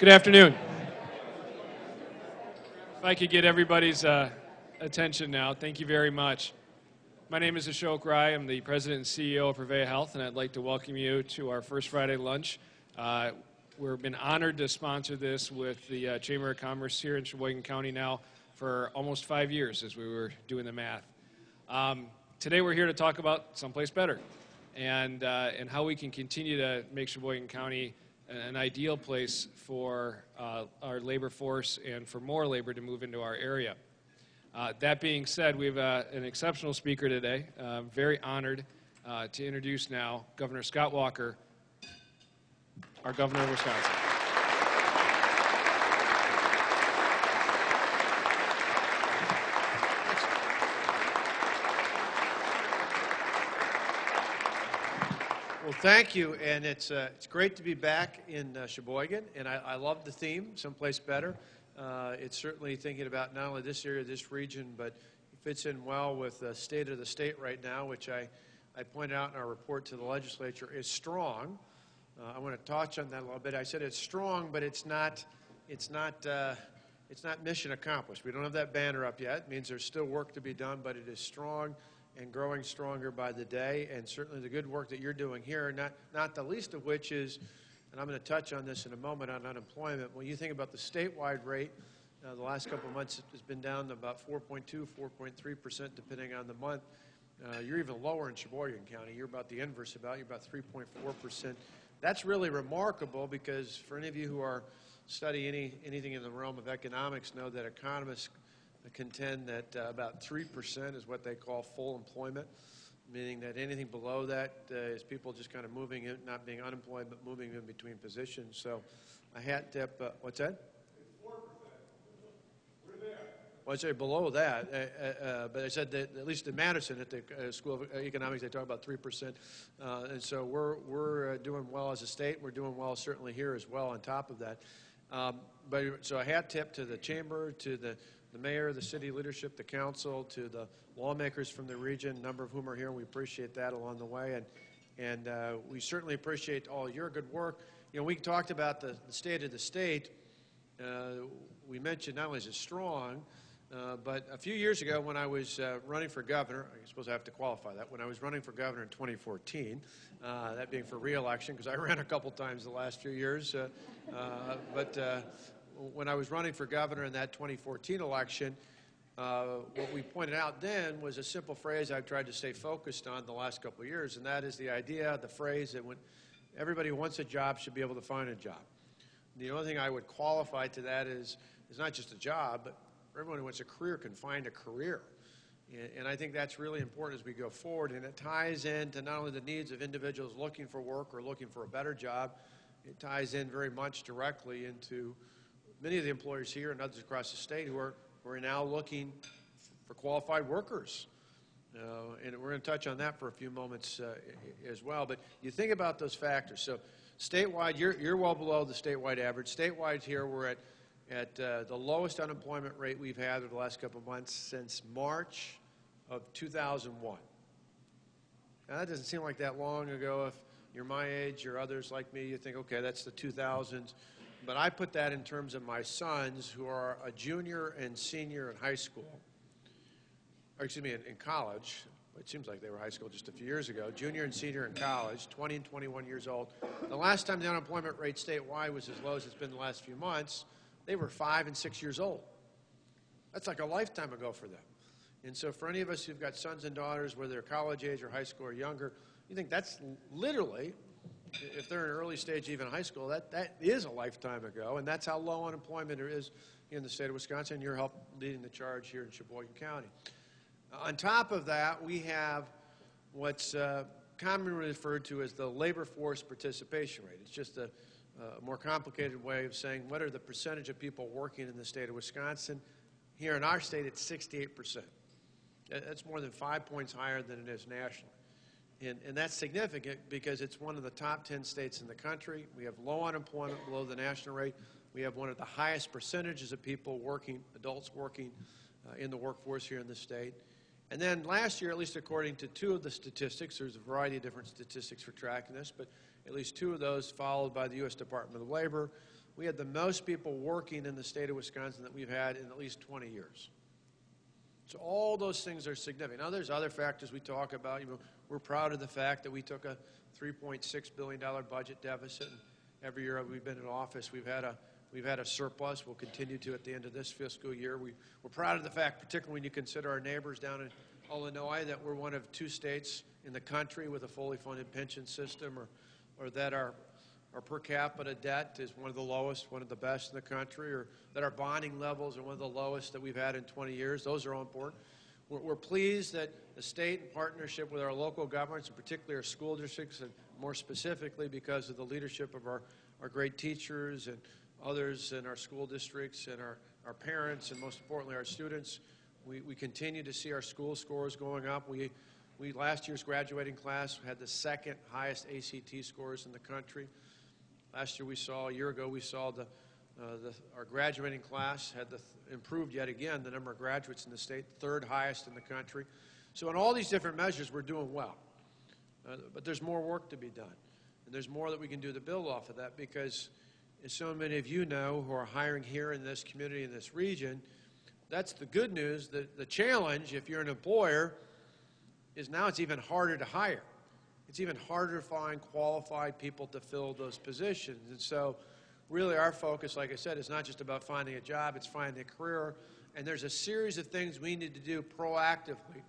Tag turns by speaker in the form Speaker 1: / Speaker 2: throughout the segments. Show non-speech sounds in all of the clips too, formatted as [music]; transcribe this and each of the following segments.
Speaker 1: Good afternoon. If I could get everybody's uh, attention now, thank you very much. My name is Ashok Rai. I'm the president and CEO of Prevea Health, and I'd like to welcome you to our first Friday lunch. Uh, we've been honored to sponsor this with the uh, Chamber of Commerce here in Sheboygan County now for almost five years as we were doing the math. Um, today we're here to talk about someplace better and, uh, and how we can continue to make Sheboygan County an ideal place for uh, our labor force and for more labor to move into our area. Uh, that being said, we have uh, an exceptional speaker today. I'm very honored uh, to introduce now Governor Scott Walker, our governor of Wisconsin.
Speaker 2: Well, thank you, and it's uh, it's great to be back in uh, Sheboygan, and I, I love the theme, someplace better. Uh, it's certainly thinking about not only this area, this region, but it fits in well with the state of the state right now, which I, I pointed out in our report to the legislature is strong. Uh, I want to touch on that a little bit. I said it's strong, but it's not it's not uh, it's not mission accomplished. We don't have that banner up yet. It means there's still work to be done, but it is strong and growing stronger by the day, and certainly the good work that you're doing here, not, not the least of which is, and I'm going to touch on this in a moment on unemployment. When you think about the statewide rate, uh, the last couple of months has been down to about 4.2, 4.3 percent, depending on the month. Uh, you're even lower in Sheboygan County. You're about the inverse about. You're about 3.4 percent. That's really remarkable because for any of you who are study any anything in the realm of economics, know that economists contend that uh, about 3% is what they call full employment, meaning that anything below that uh, is people just kind of moving in, not being unemployed, but moving in between positions. So a hat tip, uh, what's that? Well, I say below that, uh, uh, uh, but I said that at least in Madison at the uh, School of Economics, they talk about 3%. Uh, and so we're, we're uh, doing well as a state. We're doing well certainly here as well on top of that. Um, but so a hat tip to the chamber, to the the mayor, the city leadership, the council, to the lawmakers from the region, a number of whom are here. and We appreciate that along the way. And, and uh, we certainly appreciate all your good work. You know, we talked about the, the state of the state. Uh, we mentioned not only is it strong, uh, but a few years ago when I was uh, running for governor, I suppose I have to qualify that, when I was running for governor in 2014, uh, that being for reelection, because I [laughs] ran a couple times the last few years, uh, but when I was running for governor in that 2014 election, uh, what we pointed out then was a simple phrase I've tried to stay focused on the last couple of years, and that is the idea, the phrase that when everybody who wants a job should be able to find a job. The only thing I would qualify to that is, is not just a job, but everyone who wants a career can find a career. And, and I think that's really important as we go forward, and it ties into not only the needs of individuals looking for work or looking for a better job, it ties in very much directly into many of the employers here and others across the state who are, who are now looking for qualified workers. Uh, and we're going to touch on that for a few moments uh, as well. But you think about those factors. So statewide, you're, you're well below the statewide average. Statewide here, we're at, at uh, the lowest unemployment rate we've had over the last couple of months since March of 2001. Now, that doesn't seem like that long ago. If you're my age or others like me, you think, okay, that's the 2000s but I put that in terms of my sons who are a junior and senior in high school, or excuse me, in, in college. It seems like they were high school just a few years ago. Junior and senior in college, 20 and 21 years old. The last time the unemployment rate statewide was as low as it's been the last few months, they were five and six years old. That's like a lifetime ago for them. And so, for any of us who've got sons and daughters, whether they're college age or high school or younger, you think that's literally if they're in early stage, even high school, that, that is a lifetime ago, and that's how low unemployment is in the state of Wisconsin. You're help leading the charge here in Sheboygan County. On top of that, we have what's uh, commonly referred to as the labor force participation rate. It's just a, a more complicated way of saying what are the percentage of people working in the state of Wisconsin. Here in our state, it's 68%. That's more than five points higher than it is nationally. And, and, that's significant because it's one of the top 10 states in the country. We have low unemployment below the national rate. We have one of the highest percentages of people working, adults working uh, in the workforce here in the state. And then last year, at least according to two of the statistics, there's a variety of different statistics for tracking this, but at least two of those followed by the U.S. Department of Labor, we had the most people working in the state of Wisconsin that we've had in at least 20 years. So all those things are significant. Now, there's other factors we talk about. You know, we're proud of the fact that we took a $3.6 billion budget deficit. And every year we've been in office, we've had a we've had a surplus. We'll continue to at the end of this fiscal year. We, we're proud of the fact, particularly when you consider our neighbors down in Illinois, that we're one of two states in the country with a fully funded pension system, or, or that our our per capita debt is one of the lowest, one of the best in the country, or that our bonding levels are one of the lowest that we've had in 20 years. Those are all important. We're, we're pleased that the state, in partnership with our local governments, and particularly our school districts, and more specifically because of the leadership of our, our great teachers and others in our school districts and our, our parents, and most importantly, our students, we, we continue to see our school scores going up. We, we, last year's graduating class had the second highest ACT scores in the country. Last year we saw, a year ago we saw the, uh, the our graduating class had the th- improved yet again the number of graduates in the state, third highest in the country. So in all these different measures, we're doing well. Uh, but there's more work to be done, and there's more that we can do to build off of that because, as so many of you know who are hiring here in this community in this region, that's the good news. The, the challenge, if you're an employer, is now it's even harder to hire it's even harder to find qualified people to fill those positions. And so, really, our focus, like I said, is not just about finding a job, it's finding a career. And there's a series of things we need to do proactively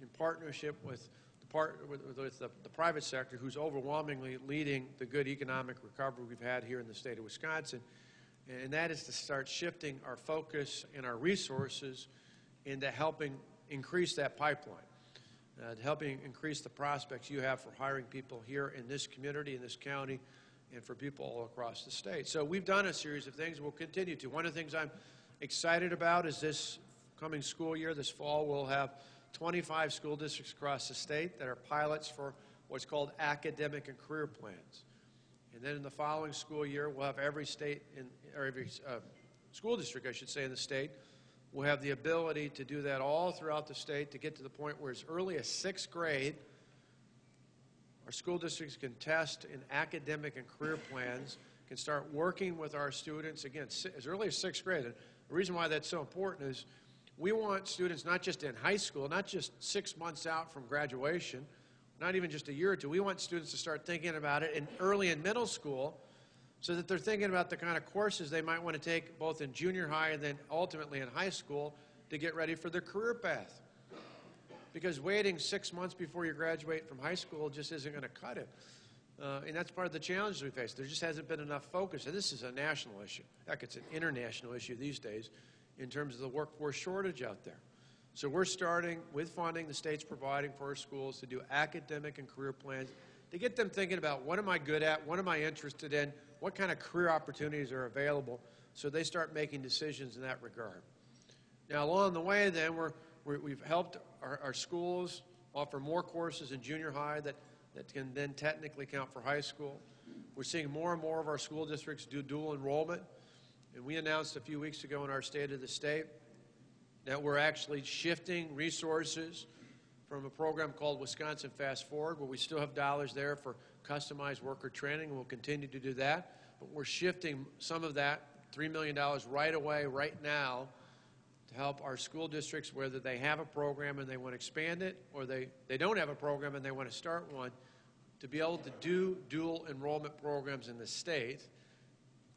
Speaker 2: in partnership with the, part, with, with the, the private sector, who's overwhelmingly leading the good economic recovery we've had here in the state of Wisconsin. And that is to start shifting our focus and our resources into helping increase that pipeline uh, helping increase the prospects you have for hiring people here in this community, in this county, and for people all across the state. So we've done a series of things. We'll continue to. One of the things I'm excited about is this coming school year, this fall, we'll have 25 school districts across the state that are pilots for what's called academic and career plans. And then in the following school year, we'll have every state, in, or every uh, school district, I should say, in the state We'll have the ability to do that all throughout the state to get to the point where as early as sixth grade, our school districts can test in academic and career plans, can start working with our students, again, as early as sixth grade. And the reason why that's so important is we want students not just in high school, not just six months out from graduation, not even just a year or two. We want students to start thinking about it in early in middle school so that they're thinking about the kind of courses they might want to take both in junior high and then ultimately in high school to get ready for their career path. Because waiting six months before you graduate from high school just isn't going to cut it. Uh, and that's part of the challenges we face. There just hasn't been enough focus. And this is a national issue. Heck, it's an international issue these days in terms of the workforce shortage out there. So we're starting with funding the state's providing for our schools to do academic and career plans to get them thinking about what am I good at, what am I interested in, what kind of career opportunities are available, so they start making decisions in that regard. Now, along the way, then, we're, we have helped our, our, schools offer more courses in junior high that, that can then technically count for high school. We're seeing more and more of our school districts do dual enrollment. And we announced a few weeks ago in our State of the State that we're actually shifting resources from a program called Wisconsin Fast Forward, where we still have dollars there for customized worker training, and we'll continue to do that. But we're shifting some of that, $3 million, right away, right now, help our school districts, whether they have a program and they want to expand it, or they, they don't have a program and they want to start one, to be able to do dual enrollment programs in the state.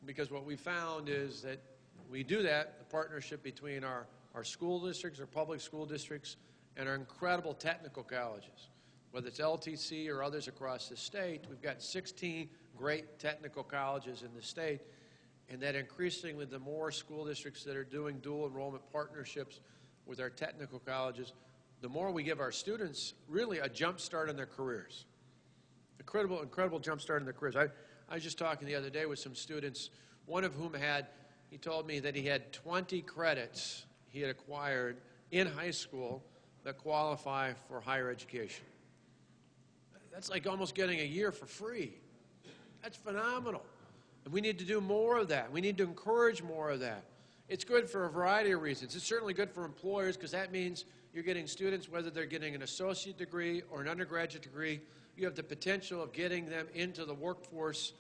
Speaker 2: Because what we found is that we do that, the partnership between our, our school districts, our public school districts, and our incredible technical colleges. Whether it's LTC or others across the state, we've got 16 great technical colleges in the state, and that increasingly the more school districts that are doing dual enrollment partnerships with our technical colleges, the more we give our students really a jump start in their careers. Incredible, incredible jump start in their careers. I, I was just talking the other day with some students, one of whom had, he told me that he had 20 credits he had acquired in high school that qualify for higher education. That's like almost getting a year for free. That's phenomenal. We need to do more of that. We need to encourage more of that. It's good for a variety of reasons. It's certainly good for employers because that means you're getting students, whether they're getting an associate degree or an undergraduate degree, you have the potential of getting them into the workforce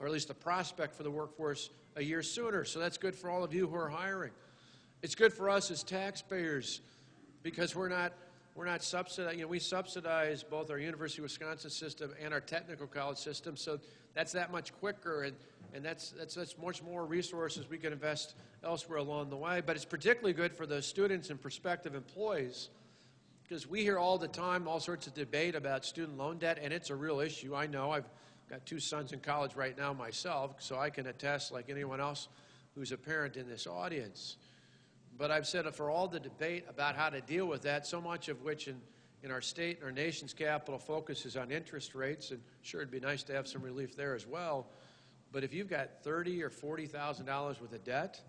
Speaker 2: or at least the prospect for the workforce a year sooner. So that's good for all of you who are hiring. It's good for us as taxpayers because we're not we're not subsidizing. You know, we subsidize both our University of Wisconsin system and our technical college system, so that's that much quicker, and, and that's, that's, that's much more resources we can invest elsewhere along the way. But it's particularly good for the students and prospective employees because we hear all the time all sorts of debate about student loan debt, and it's a real issue. I know I've got two sons in college right now myself, so I can attest, like anyone else who's a parent in this audience. But I've said for all the debate about how to deal with that, so much of which in, in our state and our nation's capital focuses on interest rates, and sure, it'd be nice to have some relief there as well. But if you've got thirty or forty thousand dollars worth of debt,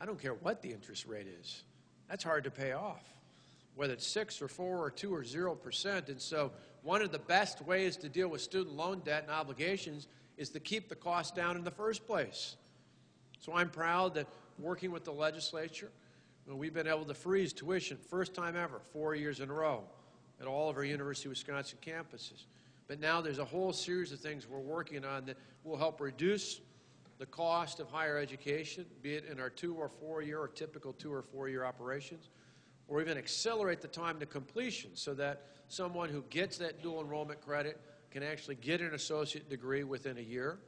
Speaker 2: I don't care what the interest rate is. That's hard to pay off, whether it's six or four or two or zero percent. And so, one of the best ways to deal with student loan debt and obligations is to keep the cost down in the first place. So I'm proud that working with the legislature, we've been able to freeze tuition, first time ever, four years in a row, at all of our University of Wisconsin campuses. But now there's a whole series of things we're working on that will help reduce the cost of higher education, be it in our two or four year or typical two or four year operations, or even accelerate the time to completion so that someone who gets that dual enrollment credit can actually get an associate degree within a year.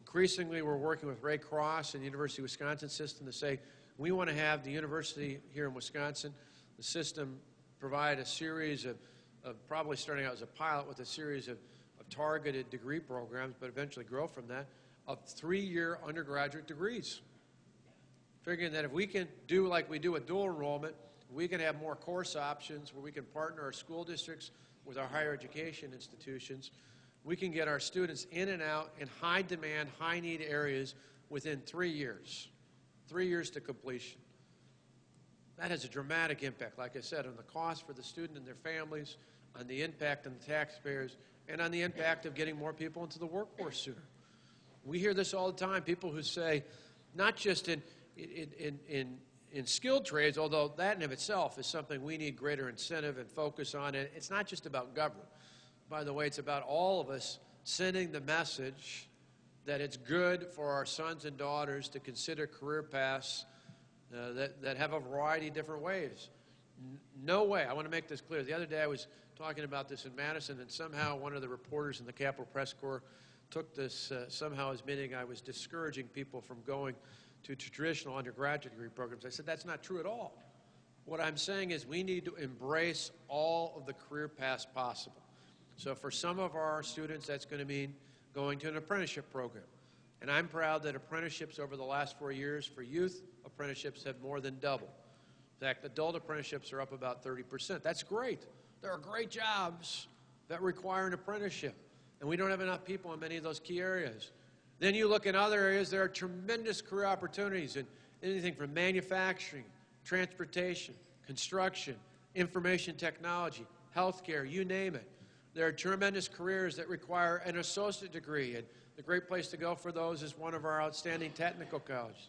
Speaker 2: Increasingly, we're working with Ray Cross and the University of Wisconsin system to say we want to have the university here in Wisconsin, the system, provide a series of, of probably starting out as a pilot with a series of, of targeted degree programs, but eventually grow from that, of three-year undergraduate degrees. Figuring that if we can do like we do with dual enrollment, we can have more course options where we can partner our school districts with our higher education institutions. We can get our students in and out in high demand, high need areas within three years three years to completion. That has a dramatic impact, like I said, on the cost for the student and their families, on the impact on the taxpayers, and on the impact of getting more people into the workforce sooner. We hear this all the time, people who say, not just in, in, in, in, in skilled trades, although that in of itself is something we need greater incentive and focus on. And it's not just about government. By the way, it's about all of us sending the message that it's good for our sons and daughters to consider career paths uh, that, that have a variety of different ways. N- no way, I want to make this clear. The other day I was talking about this in Madison, and somehow one of the reporters in the Capitol Press Corps took this uh, somehow as meaning I was discouraging people from going to traditional undergraduate degree programs. I said, that's not true at all. What I'm saying is we need to embrace all of the career paths possible. So for some of our students, that's going to mean going to an apprenticeship program. And I'm proud that apprenticeships over the last four years for youth apprenticeships have more than doubled. In fact, adult apprenticeships are up about 30%. That's great. There are great jobs that require an apprenticeship, and we don't have enough people in many of those key areas. Then you look in other areas, there are tremendous career opportunities in anything from manufacturing, transportation, construction, information technology, healthcare, you name it. There are tremendous careers that require an associate degree, and the great place to go for those is one of our outstanding technical colleges.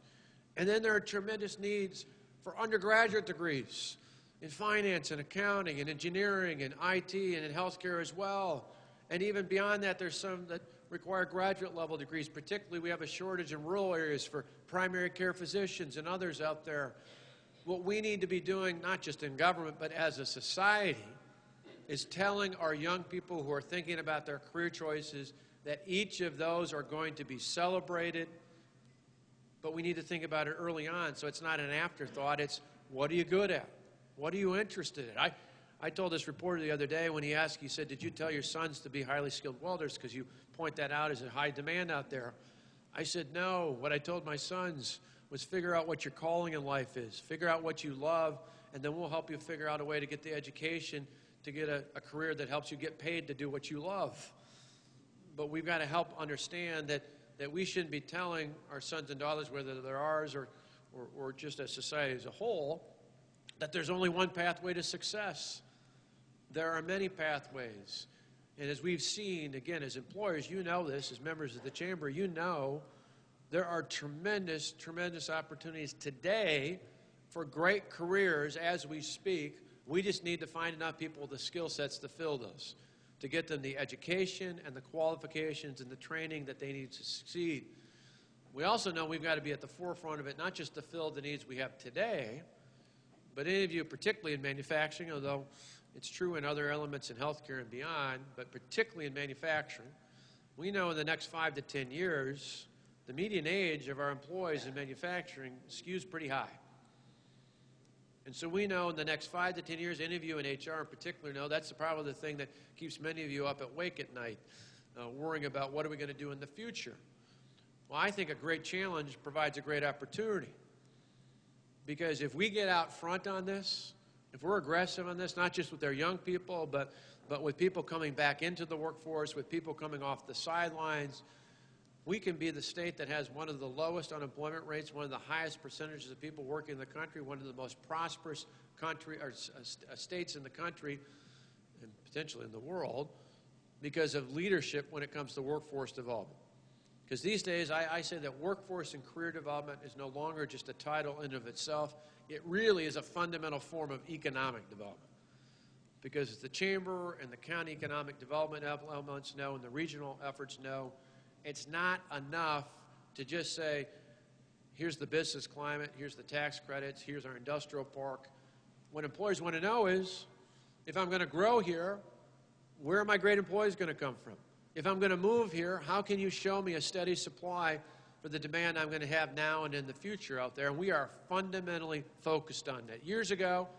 Speaker 2: And then there are tremendous needs for undergraduate degrees in finance and accounting and engineering and IT and in healthcare as well. And even beyond that, there's some that require graduate level degrees. Particularly, we have a shortage in rural areas for primary care physicians and others out there. What we need to be doing, not just in government, but as a society, is telling our young people who are thinking about their career choices that each of those are going to be celebrated, but we need to think about it early on so it's not an afterthought. It's what are you good at? What are you interested in? I, I told this reporter the other day when he asked, he said, Did you tell your sons to be highly skilled welders because you point that out as a high demand out there? I said, No. What I told my sons was figure out what your calling in life is, figure out what you love, and then we'll help you figure out a way to get the education to get a, a career that helps you get paid to do what you love. But we've got to help understand that, that we shouldn't be telling our sons and daughters, whether they're ours or, or, or just as society as a whole, that there's only one pathway to success. There are many pathways. And as we've seen, again, as employers, you know this, as members of the chamber, you know there are tremendous, tremendous opportunities today for great careers as we speak we just need to find enough people with the skill sets to fill those. to get them the education and the qualifications and the training that they need to succeed. We also know we've got to be at the forefront of it, not just to fill the needs we have today, but any of you, particularly in manufacturing, although it's true in other elements in healthcare and beyond, but particularly in manufacturing, we know in the next five to 10 years, the median age of our employees in manufacturing skews pretty high. And so we know in the next five to 10 years, any of you in HR in particular know that's probably the thing that keeps many of you up at wake at night, uh, worrying about what are we going to do in the future. Well, I think a great challenge provides a great opportunity. Because if we get out front on this, if we're aggressive on this, not just with our young people, but, but with people coming back into the workforce, with people coming off the sidelines, we can be the state that has one of the lowest unemployment rates, one of the highest percentages of people working in the country, one of the most prosperous country or uh, states in the country, and potentially in the world, because of leadership when it comes to workforce development. Because these days, I, I, say that workforce and career development is no longer just a title in of itself. It really is a fundamental form of economic development. Because the chamber and the county economic development elements know and the regional efforts know it's not enough to just say, here's the business climate, here's the tax credits, here's our industrial park. What employers want to know is, if I'm going to grow here, where are my great employees going to come from? If I'm going to move here, how can you show me a steady supply for the demand I'm going to have now and in the future out there? And we are fundamentally focused on that. Years ago,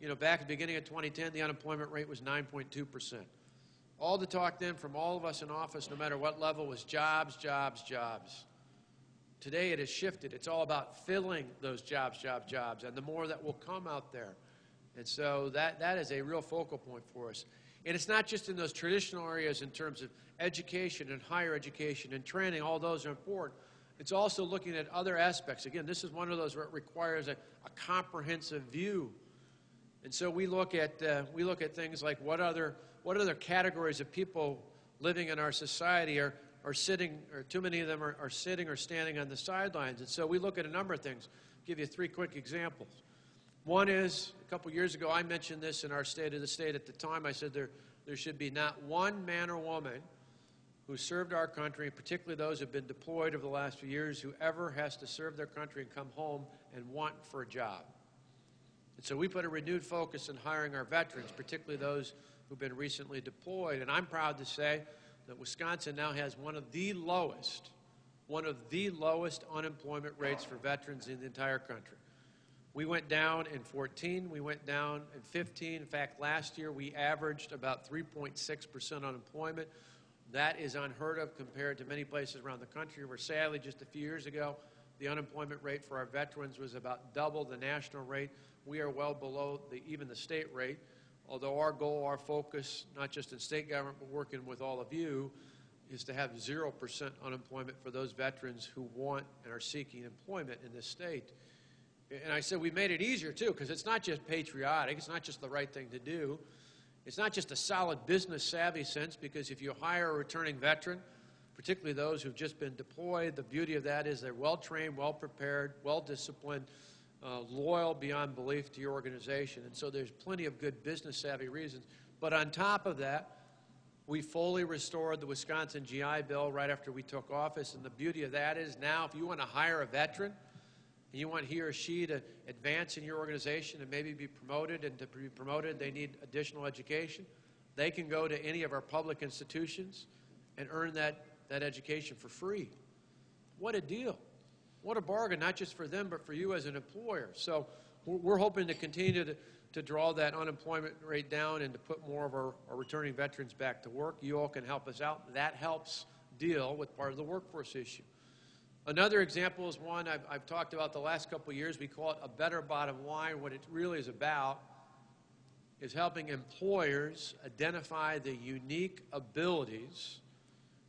Speaker 2: you know, back at the beginning of 2010, the unemployment rate was 9.2 percent. All the talk then from all of us in office, no matter what level, was jobs, jobs, jobs. Today it has shifted. It's all about filling those jobs, jobs, jobs, and the more that will come out there. And so that, that is a real focal point for us. And it's not just in those traditional areas in terms of education and higher education and training, all those are important. It's also looking at other aspects. Again, this is one of those where it requires a, a comprehensive view. And so we look at, uh, we look at things like what other what other categories of people living in our society are, are sitting, or too many of them are, are sitting or standing on the sidelines. And so we look at a number of things. I'll give you three quick examples. One is, a couple years ago, I mentioned this in our State of the State at the time. I said there, there should be not one man or woman who served our country, particularly those who have been deployed over the last few years, who ever has to serve their country and come home and want for a job. And so we put a renewed focus in hiring our veterans, particularly those who've been recently deployed. And I'm proud to say that Wisconsin now has one of the lowest, one of the lowest unemployment rates for veterans in the entire country. We went down in 14, we went down in 15. In fact, last year we averaged about 3.6% unemployment. That is unheard of compared to many places around the country where sadly just a few years ago the unemployment rate for our veterans was about double the national rate. We are well below the, even the state rate although our goal, our focus, not just in state government, but working with all of you, is to have 0% unemployment for those veterans who want and are seeking employment in this state. And I said we made it easier, too, because it's not just patriotic, it's not just the right thing to do. It's not just a solid business savvy sense, because if you hire a returning veteran, particularly those who've just been deployed, the beauty of that is they're well trained, well prepared, well disciplined, uh, loyal beyond belief to your organization. And so there's plenty of good business savvy reasons. But on top of that, we fully restored the Wisconsin GI Bill right after we took office. And the beauty of that is now, if you want to hire a veteran, and you want he or she to advance in your organization and maybe be promoted, and to be promoted, they need additional education. They can go to any of our public institutions and earn that, that education for free. What a deal. What a bargain, not just for them, but for you as an employer. So we're hoping to continue to, to draw that unemployment rate down and to put more of our, our returning veterans back to work. You all can help us out. That helps deal with part of the workforce issue. Another example is one I've, I've talked about the last couple years. We call it a better bottom line. What it really is about is helping employers identify the unique abilities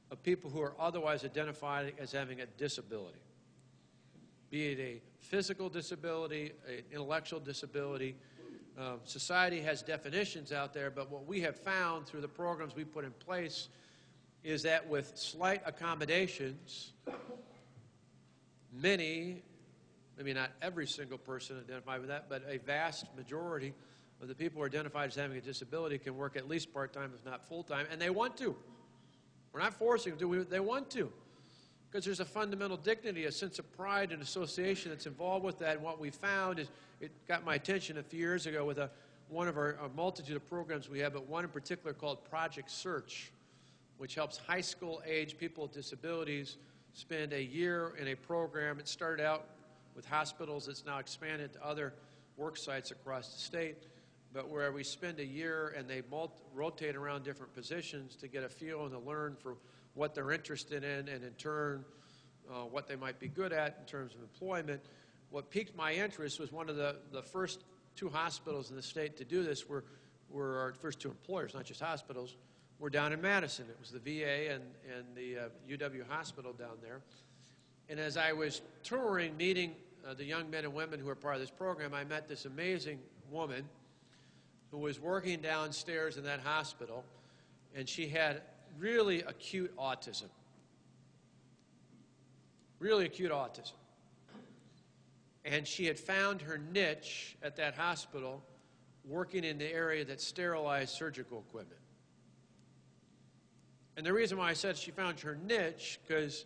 Speaker 2: of people who are otherwise identified as having a disability be it a physical disability, an intellectual disability. Uh, society has definitions out there, but what we have found through the programs we put in place is that with slight accommodations, many, maybe not every single person identified with that, but a vast majority of the people who are identified as having a disability can work at least part-time, if not full-time, and they want to. We're not forcing them to, they want to. Because there's a fundamental dignity, a sense of pride and association that's involved with that. And what we found is, it got my attention a few years ago with a, one of our multitude of programs we have, but one in particular called Project Search, which helps high school age people with disabilities spend a year in a program. It started out with hospitals, it's now expanded to other work sites across the state, but where we spend a year and they rotate around different positions to get a feel and to learn for what they're interested in, and in turn, uh, what they might be good at in terms of employment. What piqued my interest was one of the, the first two hospitals in the state to do this were, were our first two employers, not just hospitals, were down in Madison. It was the VA and, and the uh, UW hospital down there. And as I was touring, meeting uh, the young men and women who are part of this program, I met this amazing woman who was working downstairs in that hospital, and she had really acute autism. Really acute autism. And she had found her niche at that hospital working in the area that sterilized surgical equipment. And the reason why I said she found her niche, because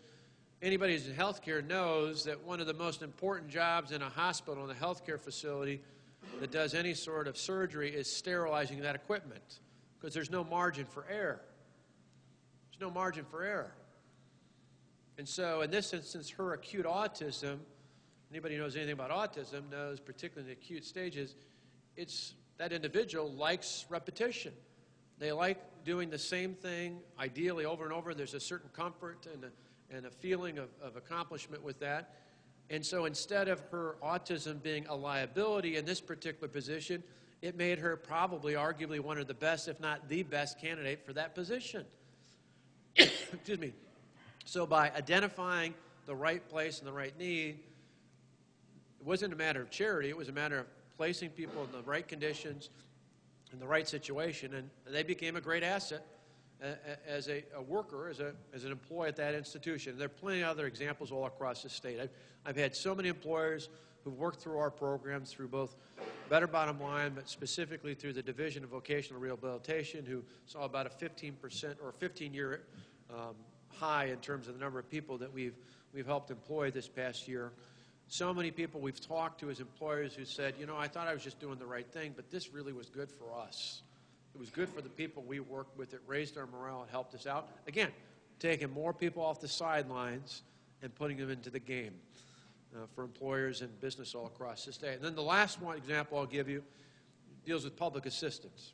Speaker 2: anybody who's in healthcare knows that one of the most important jobs in a hospital, in a healthcare facility that does any sort of surgery, is sterilizing that equipment, because there's no margin for error. There's no margin for error. And so, in this instance, her acute autism, anybody who knows anything about autism knows, particularly in the acute stages, it's that individual likes repetition. They like doing the same thing, ideally over and over. There's a certain comfort and a, and a feeling of, of accomplishment with that. And so instead of her autism being a liability in this particular position, it made her probably, arguably, one of the best, if not the best candidate for that position. [coughs] Excuse me. So by identifying the right place and the right need, it wasn't a matter of charity, it was a matter of placing people in the right conditions, in the right situation, and they became a great asset as a, a worker, as, a, as an employee at that institution. There are plenty of other examples all across the state. I've, I've had so many employers who've worked through our programs through both Better Bottom Line, but specifically through the Division of Vocational Rehabilitation, who saw about a 15% or 15 year um, high in terms of the number of people that we've, we've helped employ this past year. So many people we've talked to as employers who said, you know, I thought I was just doing the right thing, but this really was good for us. It was good for the people we worked with. It raised our morale. It helped us out. Again, taking more people off the sidelines and putting them into the game uh, for employers and business all across the state. And then the last one example I'll give you deals with public assistance.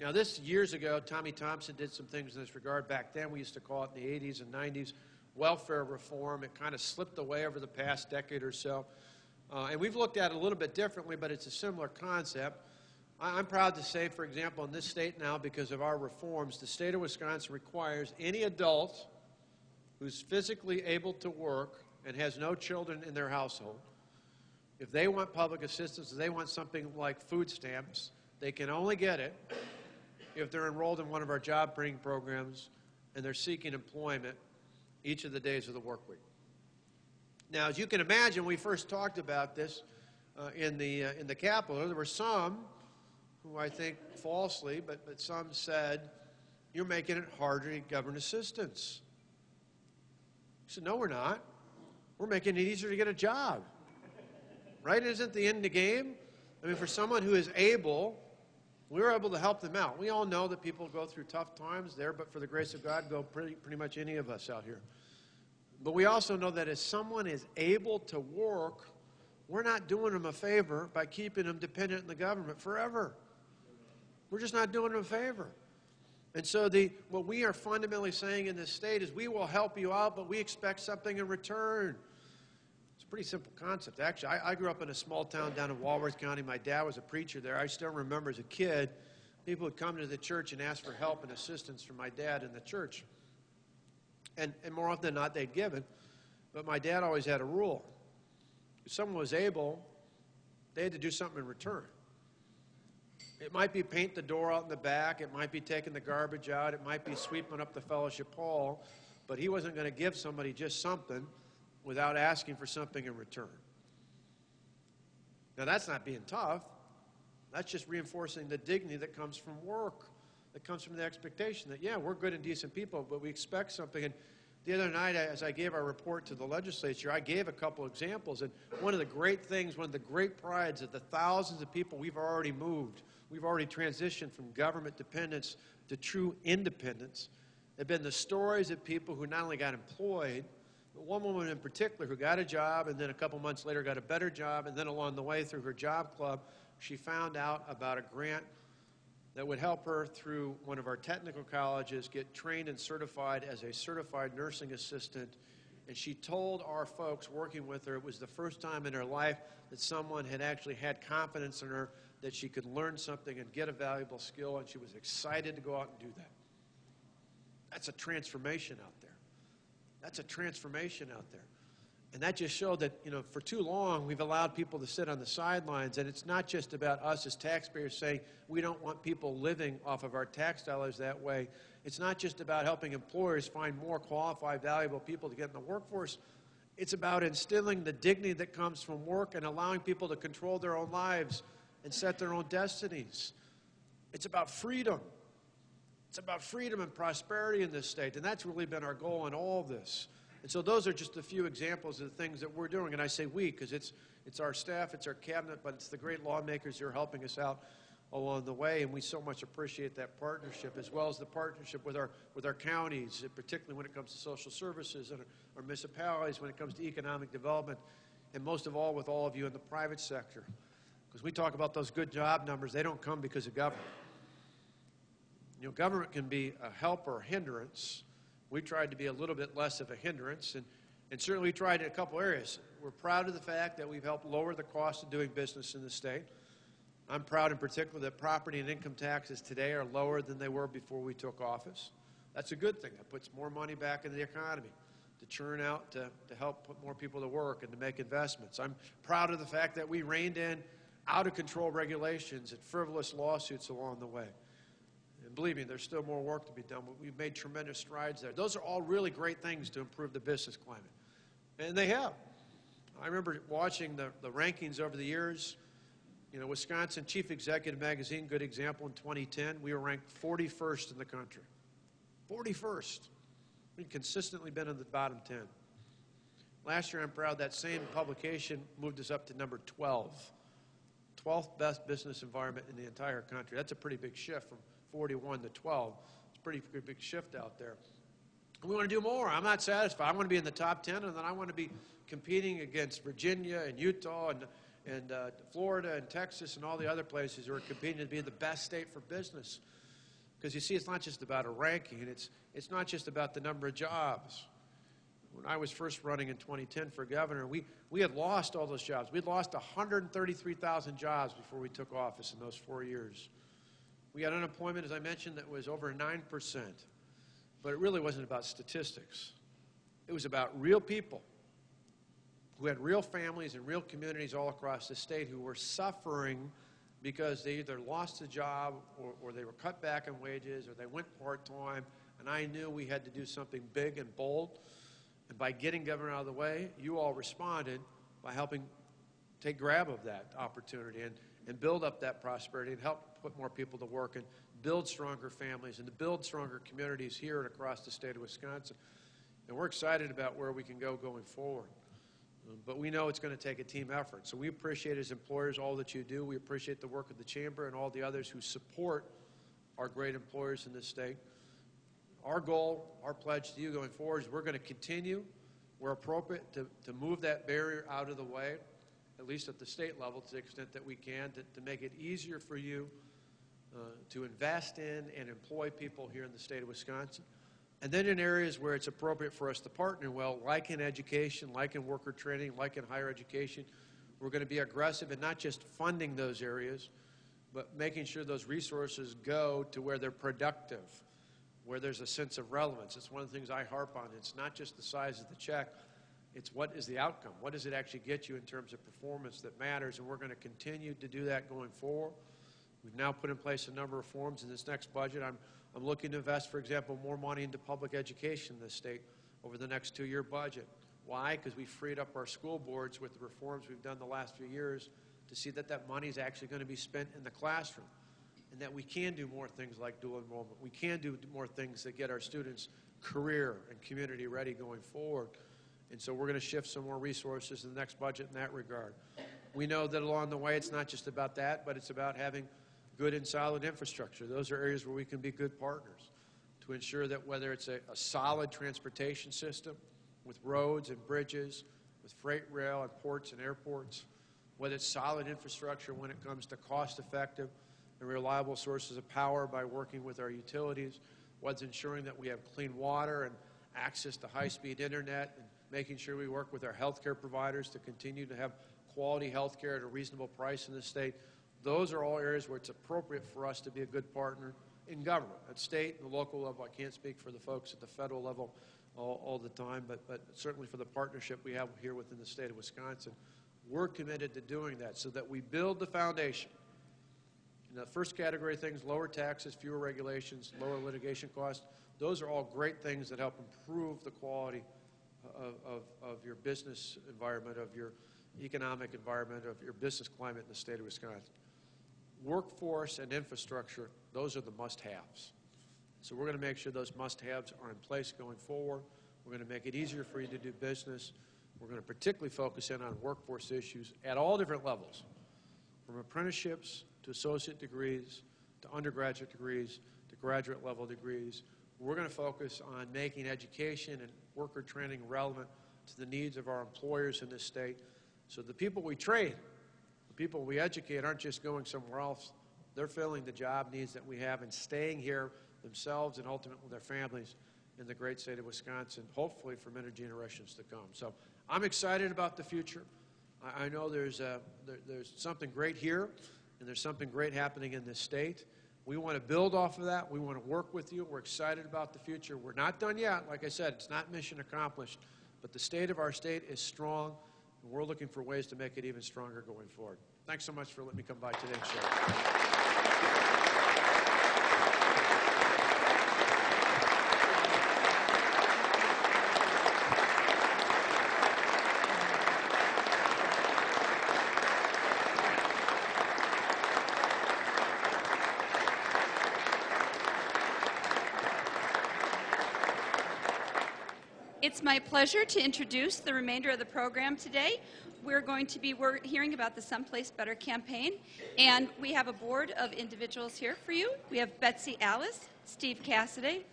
Speaker 2: Now, this years ago, Tommy Thompson did some things in this regard. Back then, we used to call it in the 80s and 90s welfare reform. It kind of slipped away over the past decade or so. Uh, and we've looked at it a little bit differently, but it's a similar concept. I- I'm proud to say, for example, in this state now, because of our reforms, the state of Wisconsin requires any adult who's physically able to work and has no children in their household, if they want public assistance, if they want something like food stamps, they can only get it if they're enrolled in one of our job training programs and they're seeking employment each of the days of the work week. Now, as you can imagine, we first talked about this uh, in, the, uh, in the Capitol. There were some who I think falsely, but, but some said, You're making it harder to government assistance. I said, No, we're not. We're making it easier to get a job. Right? Isn't the end of the game? I mean, for someone who is able, we were able to help them out. We all know that people go through tough times there, but for the grace of God, go pretty, pretty much any of us out here. But we also know that if someone is able to work, we're not doing them a favor by keeping them dependent on the government forever. We're just not doing them a favor. And so the, what we are fundamentally saying in this state is we will help you out, but we expect something in return. Pretty simple concept, actually. I, I grew up in a small town down in Walworth County. My dad was a preacher there. I still remember as a kid, people would come to the church and ask for help and assistance from my dad in the church. And, and more often than not, they'd give it. But my dad always had a rule. If someone was able, they had to do something in return. It might be paint the door out in the back. It might be taking the garbage out. It might be sweeping up the fellowship hall. But he wasn't going to give somebody just something without asking for something in return. Now, that's not being tough. That's just reinforcing the dignity that comes from work, that comes from the expectation that, yeah, we're good and decent people, but we expect something. And the other night, as I gave our report to the legislature, I gave a couple examples. And one of the great things, one of the great prides of the thousands of people we've already moved, we've already transitioned from government dependence to true independence, have been the stories of people who not only got employed, but one woman in particular who got a job and then a couple months later got a better job, and then along the way through her job club, she found out about a grant that would help her through one of our technical colleges get trained and certified as a certified nursing assistant. And she told our folks working with her it was the first time in her life that someone had actually had confidence in her that she could learn something and get a valuable skill, and she was excited to go out and do that. That's a transformation out there. That's a transformation out there. And that just showed that, you know, for too long we've allowed people to sit on the sidelines. And it's not just about us as taxpayers saying we don't want people living off of our tax dollars that way. It's not just about helping employers find more qualified, valuable people to get in the workforce. It's about instilling the dignity that comes from work and allowing people to control their own lives and set their own destinies. It's about freedom. It's about freedom and prosperity in this state. And that's really been our goal in all this. And so those are just a few examples of the things that we're doing. And I say we because it's, it's our staff, it's our cabinet, but it's the great lawmakers who are helping us out along the way. And we so much appreciate that partnership, as well as the partnership with our, with our counties, particularly when it comes to social services and our municipalities, when it comes to economic development, and most of all with all of you in the private sector. Because we talk about those good job numbers, they don't come because of government. You know, government can be a help or a hindrance. We tried to be a little bit less of a hindrance, and, and certainly we tried in a couple areas. We're proud of the fact that we've helped lower the cost of doing business in the state. I'm proud in particular that property and income taxes today are lower than they were before we took office. That's a good thing. That puts more money back into the economy to churn out, to, to help put more people to work and to make investments. I'm proud of the fact that we reined in out of control regulations and frivolous lawsuits along the way. And believe me, there's still more work to be done, but we've made tremendous strides there. Those are all really great things to improve the business climate. And they have. I remember watching the, the rankings over the years. You know, Wisconsin Chief Executive Magazine, good example, in 2010, we were ranked 41st in the country. 41st. We've consistently been in the bottom 10. Last year, I'm proud that same publication moved us up to number 12. 12th best business environment in the entire country. That's a pretty big shift from 41 to 12. It's a pretty big shift out there. We want to do more. I'm not satisfied. I want to be in the top 10, and then I want to be competing against Virginia and Utah and, and uh, Florida and Texas and all the other places who are competing to be the best state for business. Because you see, it's not just about a ranking, it's, it's not just about the number of jobs. When I was first running in 2010 for governor, we, we had lost all those jobs. We'd lost 133,000 jobs before we took office in those four years. We had unemployment, as I mentioned, that was over 9%. But it really wasn't about statistics. It was about real people who had real families and real communities all across the state who were suffering because they either lost a job or, or they were cut back in wages or they went part time. And I knew we had to do something big and bold. And by getting government out of the way, you all responded by helping take grab of that opportunity and, and build up that prosperity and help put more people to work and build stronger families and to build stronger communities here and across the state of Wisconsin. And we're excited about where we can go going forward. Um, but we know it's going to take a team effort. So we appreciate as employers all that you do. We appreciate the work of the Chamber and all the others who support our great employers in this state. Our goal, our pledge to you going forward is we're going to continue, where appropriate, to, to move that barrier out of the way, at least at the state level to the extent that we can, to, to make it easier for you uh, to invest in and employ people here in the state of Wisconsin. And then in areas where it's appropriate for us to partner well, like in education, like in worker training, like in higher education, we're going to be aggressive in not just funding those areas, but making sure those resources go to where they're productive, where there's a sense of relevance. It's one of the things I harp on. It's not just the size of the check, it's what is the outcome? What does it actually get you in terms of performance that matters? And we're going to continue to do that going forward. We've now put in place a number of reforms in this next budget. I'm, I'm looking to invest, for example, more money into public education in this state over the next two-year budget. Why? Because we freed up our school boards with the reforms we've done the last few years to see that that money is actually going to be spent in the classroom and that we can do more things like dual enrollment. We can do more things that get our students career and community ready going forward. And so we're going to shift some more resources in the next budget in that regard. We know that along the way, it's not just about that, but it's about having good and solid infrastructure. Those are areas where we can be good partners to ensure that whether it's a, a solid transportation system with roads and bridges, with freight rail and ports and airports, whether it's solid infrastructure when it comes to cost-effective and reliable sources of power by working with our utilities, what's ensuring that we have clean water and access to high-speed internet, and making sure we work with our healthcare providers to continue to have quality health care at a reasonable price in the state. Those are all areas where it's appropriate for us to be a good partner in government, at state and the local level. I can't speak for the folks at the federal level all, all the time, but, but certainly for the partnership we have here within the state of Wisconsin. We're committed to doing that so that we build the foundation. In the first category of things, lower taxes, fewer regulations, lower litigation costs, those are all great things that help improve the quality of, of, your business environment, of your economic environment, of your business climate in the state of Wisconsin. Workforce and infrastructure, those are the must-haves. So we're going to make sure those must-haves are in place going forward. We're going to make it easier for you to do business. We're going to particularly focus in on workforce issues at all different levels, from apprenticeships to associate degrees to undergraduate degrees to graduate level degrees. We're going to focus on making education and worker training relevant to the needs of our employers in this state so the people we train, the people we educate aren't just going somewhere else. They're filling the job needs that we have and staying here themselves and ultimately their families in the great state of Wisconsin, hopefully for many generations to come. So I'm excited about the future. I, know there's, a, there, there's something great here, and there's something great happening in this state. We want to build off of that. We want to work with you. We're excited about the future. We're not done yet. Like I said, it's not mission accomplished, but the state of our state is strong, and we're looking for ways to make it even stronger going forward. Thanks so much for letting me come by today and share.
Speaker 3: It's my pleasure to introduce the remainder of the program today. We're going to be hearing about the Someplace Better campaign, and we have a board of individuals here for you. We have Betsy Allis, Steve Cassidy,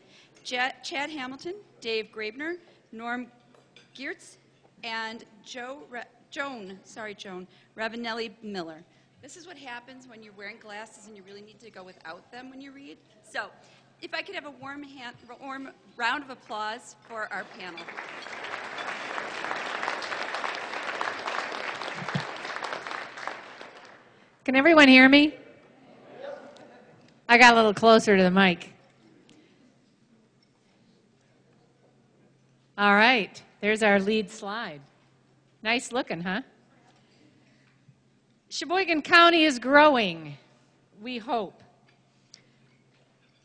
Speaker 3: Chad Hamilton, Dave Graebner, Norm Geertz, and Joe Re- Joan, sorry, Joan, Ravanelli Miller. This is what happens when you're wearing glasses and you really need to go without them when you read. So, if I could have a warm, hand, warm round of applause for our panel.
Speaker 4: Can everyone hear me? I got a little closer to the mic. All right, there's our lead slide. Nice looking, huh? Sheboygan County is growing, we hope.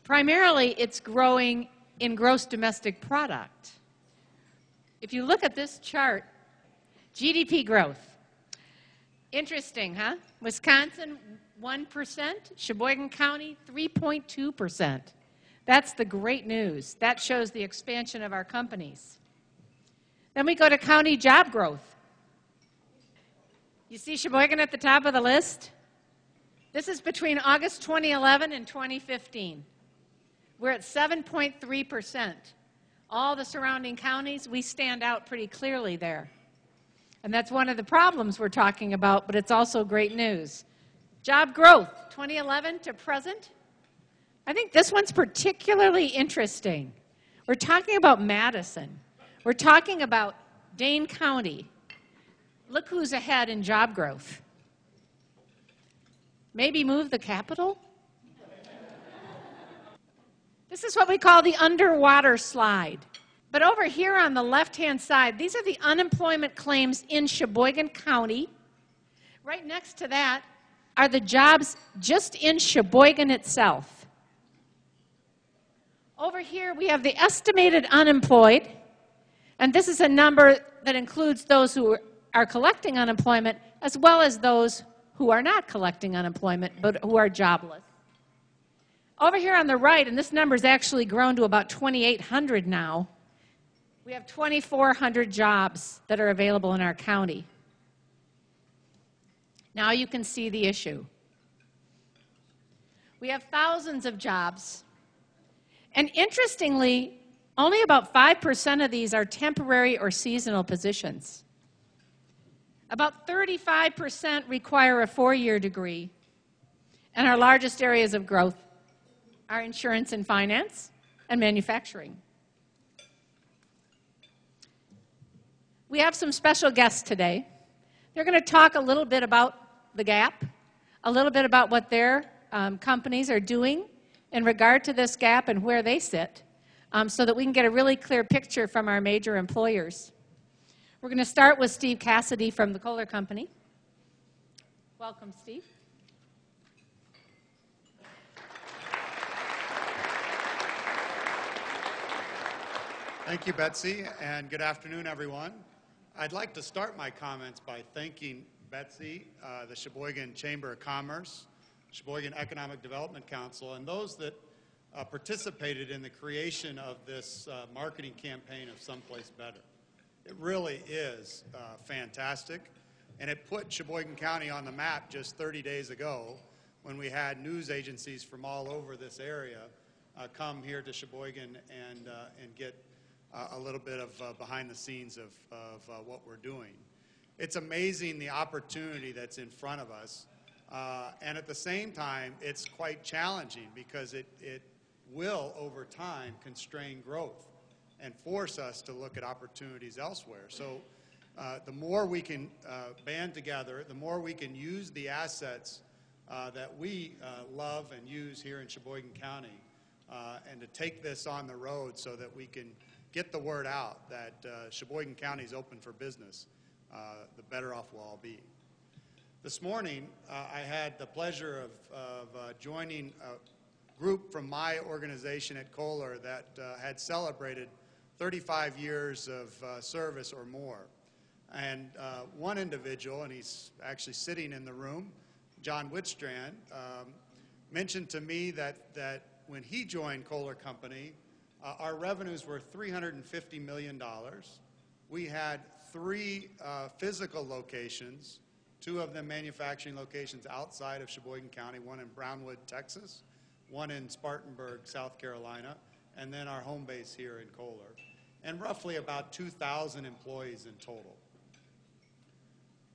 Speaker 4: Primarily, it's growing in gross domestic product. If you look at this chart, GDP growth. Interesting, huh? Wisconsin, 1%, Sheboygan County, 3.2%. That's the great news. That shows the expansion of our companies. Then we go to county job growth. You see Sheboygan at the top of the list? This is between August 2011 and 2015. We're at 7.3%. All the surrounding counties, we stand out pretty clearly there. And that's one of the problems we're talking about, but it's also great news. Job growth, 2011 to present. I think this one's particularly interesting. We're talking about Madison. We're talking about Dane County. Look who's ahead in job growth. Maybe move the capital? This is what we call the underwater slide. But over here on the left hand side, these are the unemployment claims in Sheboygan County. Right next to that are the jobs just in Sheboygan itself. Over here, we have the estimated unemployed, and this is a number that includes those who are collecting unemployment as well as those who are not collecting unemployment but who are jobless. Over here on the right, and this number's actually grown to about 2,800 now, we have 2,400 jobs that are available in our county. Now you can see the issue. We have thousands of jobs. And interestingly, only about 5% of these are temporary or seasonal positions. About 35% require a four year degree. And our largest areas of growth are insurance and finance and manufacturing. We have some special guests today. They're going to talk a little bit about the gap, a little bit about what their um, companies are doing in regard to this gap and where they sit, um, so that we can get a really clear picture from our major employers. We're going to start with Steve Cassidy from the Kohler Company. Welcome, Steve.
Speaker 5: Thank you, Betsy, and good afternoon, everyone. I'd like to start my comments by thanking Betsy, uh, the Sheboygan Chamber of Commerce, Sheboygan Economic Development Council, and those that uh, participated in the creation of this uh, marketing campaign of Someplace Better. It really is uh, fantastic, and it put Sheboygan County on the map just 30 days ago when we had news agencies from all over this area uh, come here to Sheboygan and, uh, and get a little bit of uh, behind the scenes of, of uh, what we're doing. It's amazing the opportunity that's in front of us. Uh, and at the same time, it's quite challenging because it, it will, over time, constrain growth and force us to look at opportunities elsewhere. So uh, the more we can uh, band together, the more we can use the assets uh, that we love and use here in Sheboygan County and to take this on the road so that we can get the word out that uh, Sheboygan County is open for business, uh, the better off we'll all be. This morning, uh, I had the pleasure of, of uh, joining a group from my organization at Kohler that uh, had celebrated 35 years of uh, service or more. And one individual, and he's actually sitting in the room, John Whitstrand, um, mentioned to me that, that when he joined Kohler Company, uh, our revenues were $350 million. We had three uh, physical locations, two of them manufacturing locations outside of Sheboygan County, one in Brownwood, Texas, one in Spartanburg, South Carolina, and then our home base here in Kohler, and roughly about 2,000 employees in total.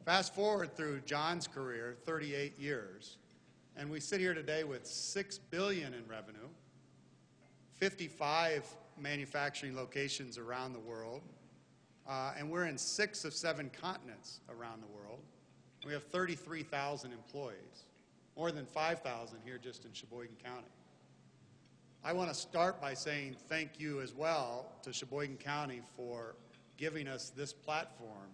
Speaker 5: Fast forward through John's career, 38 years, and we sit here today with 6 billion in revenue, 55 manufacturing locations around the world, uh, and we're in six of seven continents around the world. We have 33,000 employees, more than 5,000 here just in Sheboygan County. I want to start by saying thank you as well to Sheboygan County for giving us this platform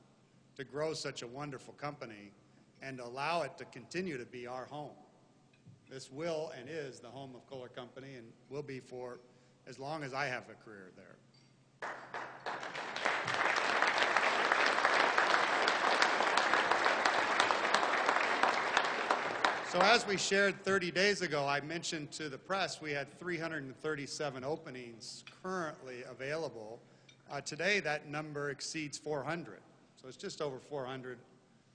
Speaker 5: to grow such a wonderful company and allow it to continue to be our home. This will and is the home of Kohler Company and will be for as long as I have a career there. So as we shared 30 days ago, I mentioned to the press we had 337 openings currently available. Uh, today, that number exceeds 400. So it's just over 400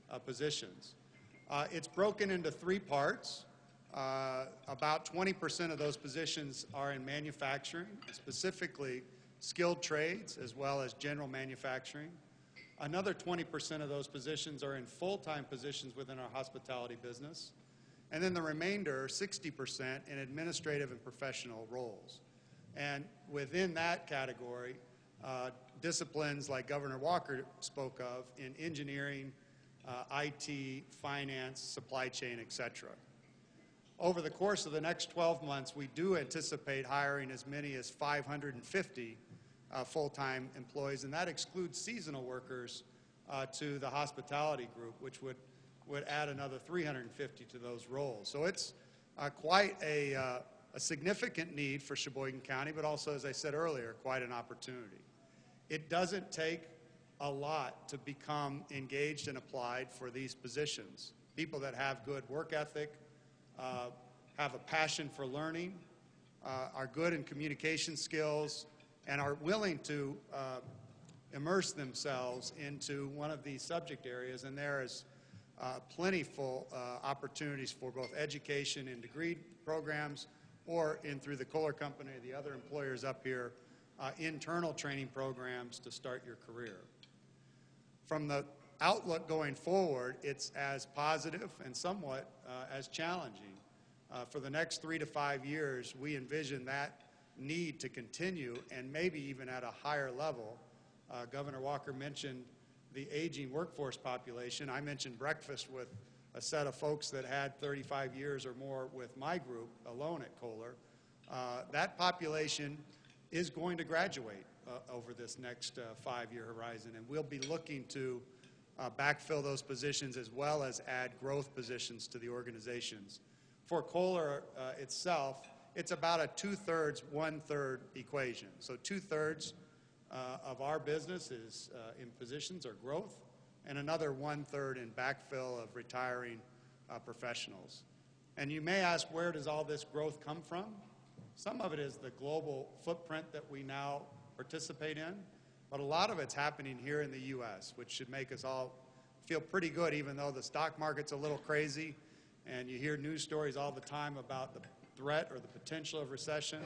Speaker 5: uh, positions. Uh, it's broken into three parts. Uh, about 20% of those positions are in manufacturing, specifically skilled trades as well as general manufacturing. Another 20% of those positions are in full-time positions within our hospitality business. And then the remainder, 60%, in administrative and professional roles. And within that category, uh, disciplines like Governor Walker spoke of in engineering, uh, IT, finance, supply chain, et cetera. Over the course of the next 12 months, we do anticipate hiring as many as 550 uh, full-time employees, and that excludes seasonal workers uh, to the hospitality group, which would would add another 350 to those roles. So it's uh, quite a, uh, a significant need for Sheboygan County, but also, as I said earlier, quite an opportunity. It doesn't take a lot to become engaged and applied for these positions. people that have good work ethic, have a passion for learning, uh, are good in communication skills, and are willing to uh, immerse themselves into one of these subject areas. And there is uh, plentiful uh, opportunities for both education and degree programs or in through the Kohler Company or the other employers up here, uh, internal training programs to start your career. From the outlook going forward, it's as positive and somewhat uh, as challenging. Uh, for the next three to five years, we envision that need to continue and maybe even at a higher level. Uh, Governor Walker mentioned the aging workforce population. I mentioned breakfast with a set of folks that had 35 years or more with my group alone at Kohler. Uh, that population is going to graduate uh, over this next uh, five-year horizon, and we'll be looking to uh, backfill those positions as well as add growth positions to the organizations. For Kohler uh, itself, it's about a two-thirds, one-third equation. So two-thirds uh, of our business is uh, in positions or growth, and another one-third in backfill of retiring uh, professionals. And you may ask, where does all this growth come from? Some of it is the global footprint that we now participate in, but a lot of it's happening here in the U.S., which should make us all feel pretty good, even though the stock market's a little crazy, and you hear news stories all the time about the threat or the potential of recession.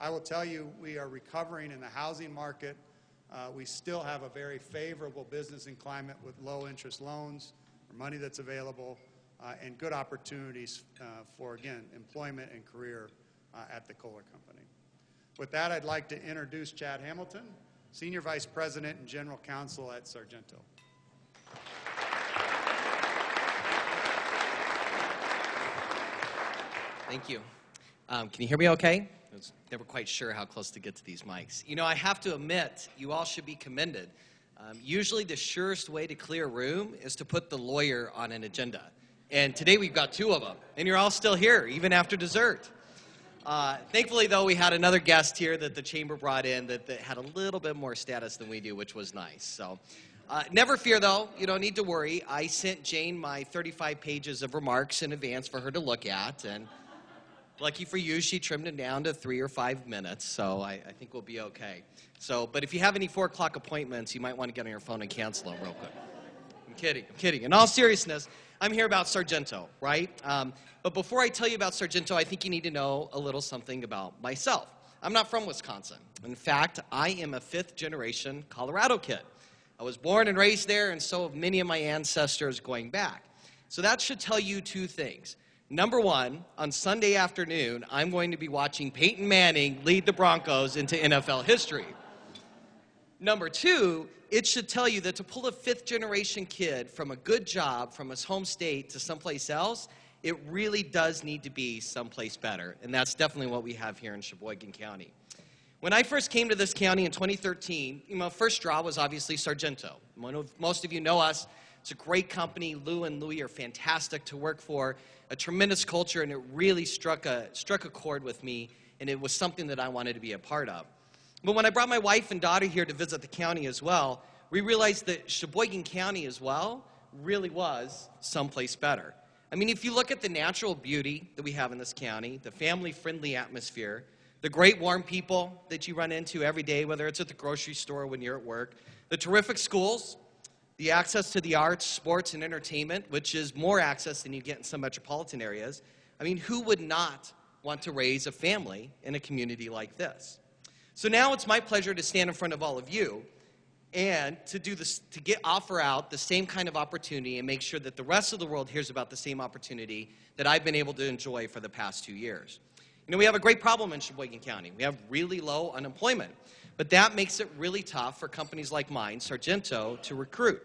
Speaker 5: I will tell you, we are recovering in the housing market. Uh, we still have a very favorable business and climate with low interest loans, or money that's available, uh, and good opportunities uh, for, again, employment and career uh, at the Kohler Company. With that, I'd like to introduce Chad Hamilton, Senior Vice President and General Counsel at Sargento.
Speaker 6: Thank you. Um, can you hear me okay? I was never quite sure how close to get to these mics. You know, I have to admit, you all should be commended. Um, usually, the surest way to clear a room is to put the lawyer on an agenda. And today we've got two of them, and you're all still here, even after dessert. Uh, thankfully, though, we had another guest here that the chamber brought in that, that had a little bit more status than we do, which was nice. So, uh, never fear, though. You don't need to worry. I sent Jane my 35 pages of remarks in advance for her to look at, and Lucky for you, she trimmed it down to three or five minutes, so I, I, think we'll be okay. So, but if you have any four o'clock appointments, you might want to get on your phone and cancel them real quick. I'm kidding, I'm kidding. In all seriousness, I'm here about Sargento, right? Um, but before I tell you about Sargento, I think you need to know a little something about myself. I'm not from Wisconsin. In fact, I am a fifth generation Colorado kid. I was born and raised there, and so have many of my ancestors going back. So that should tell you two things. Number one, on Sunday afternoon, I'm going to be watching Peyton Manning lead the Broncos into NFL history. Number two, it should tell you that to pull a fifth generation kid from a good job from his home state to someplace else, it really does need to be someplace better. And that's definitely what we have here in Sheboygan County. When I first came to this county in 2013, my first draw was obviously Sargento. Most of you know us. It's a great company. Lou and Louie are fantastic to work for a tremendous culture, and it really struck a, struck a chord with me, and it was something that I wanted to be a part of. But when I brought my wife and daughter here to visit the county as well, we realized that Sheboygan County as well really was someplace better. I mean, if you look at the natural beauty that we have in this county, the family friendly atmosphere, the great warm people that you run into every day, whether it's at the grocery store when you're at work, the terrific schools, the access to the arts, sports, and entertainment, which is more access than you get in some metropolitan areas. I mean, who would not want to raise a family in a community like this? So now it's my pleasure to stand in front of all of you and to do this to get offer out the same kind of opportunity and make sure that the rest of the world hears about the same opportunity that I've been able to enjoy for the past two years. You know, we have a great problem in Sheboygan County. We have really low unemployment. But that makes it really tough for companies like mine, Sargento, to recruit.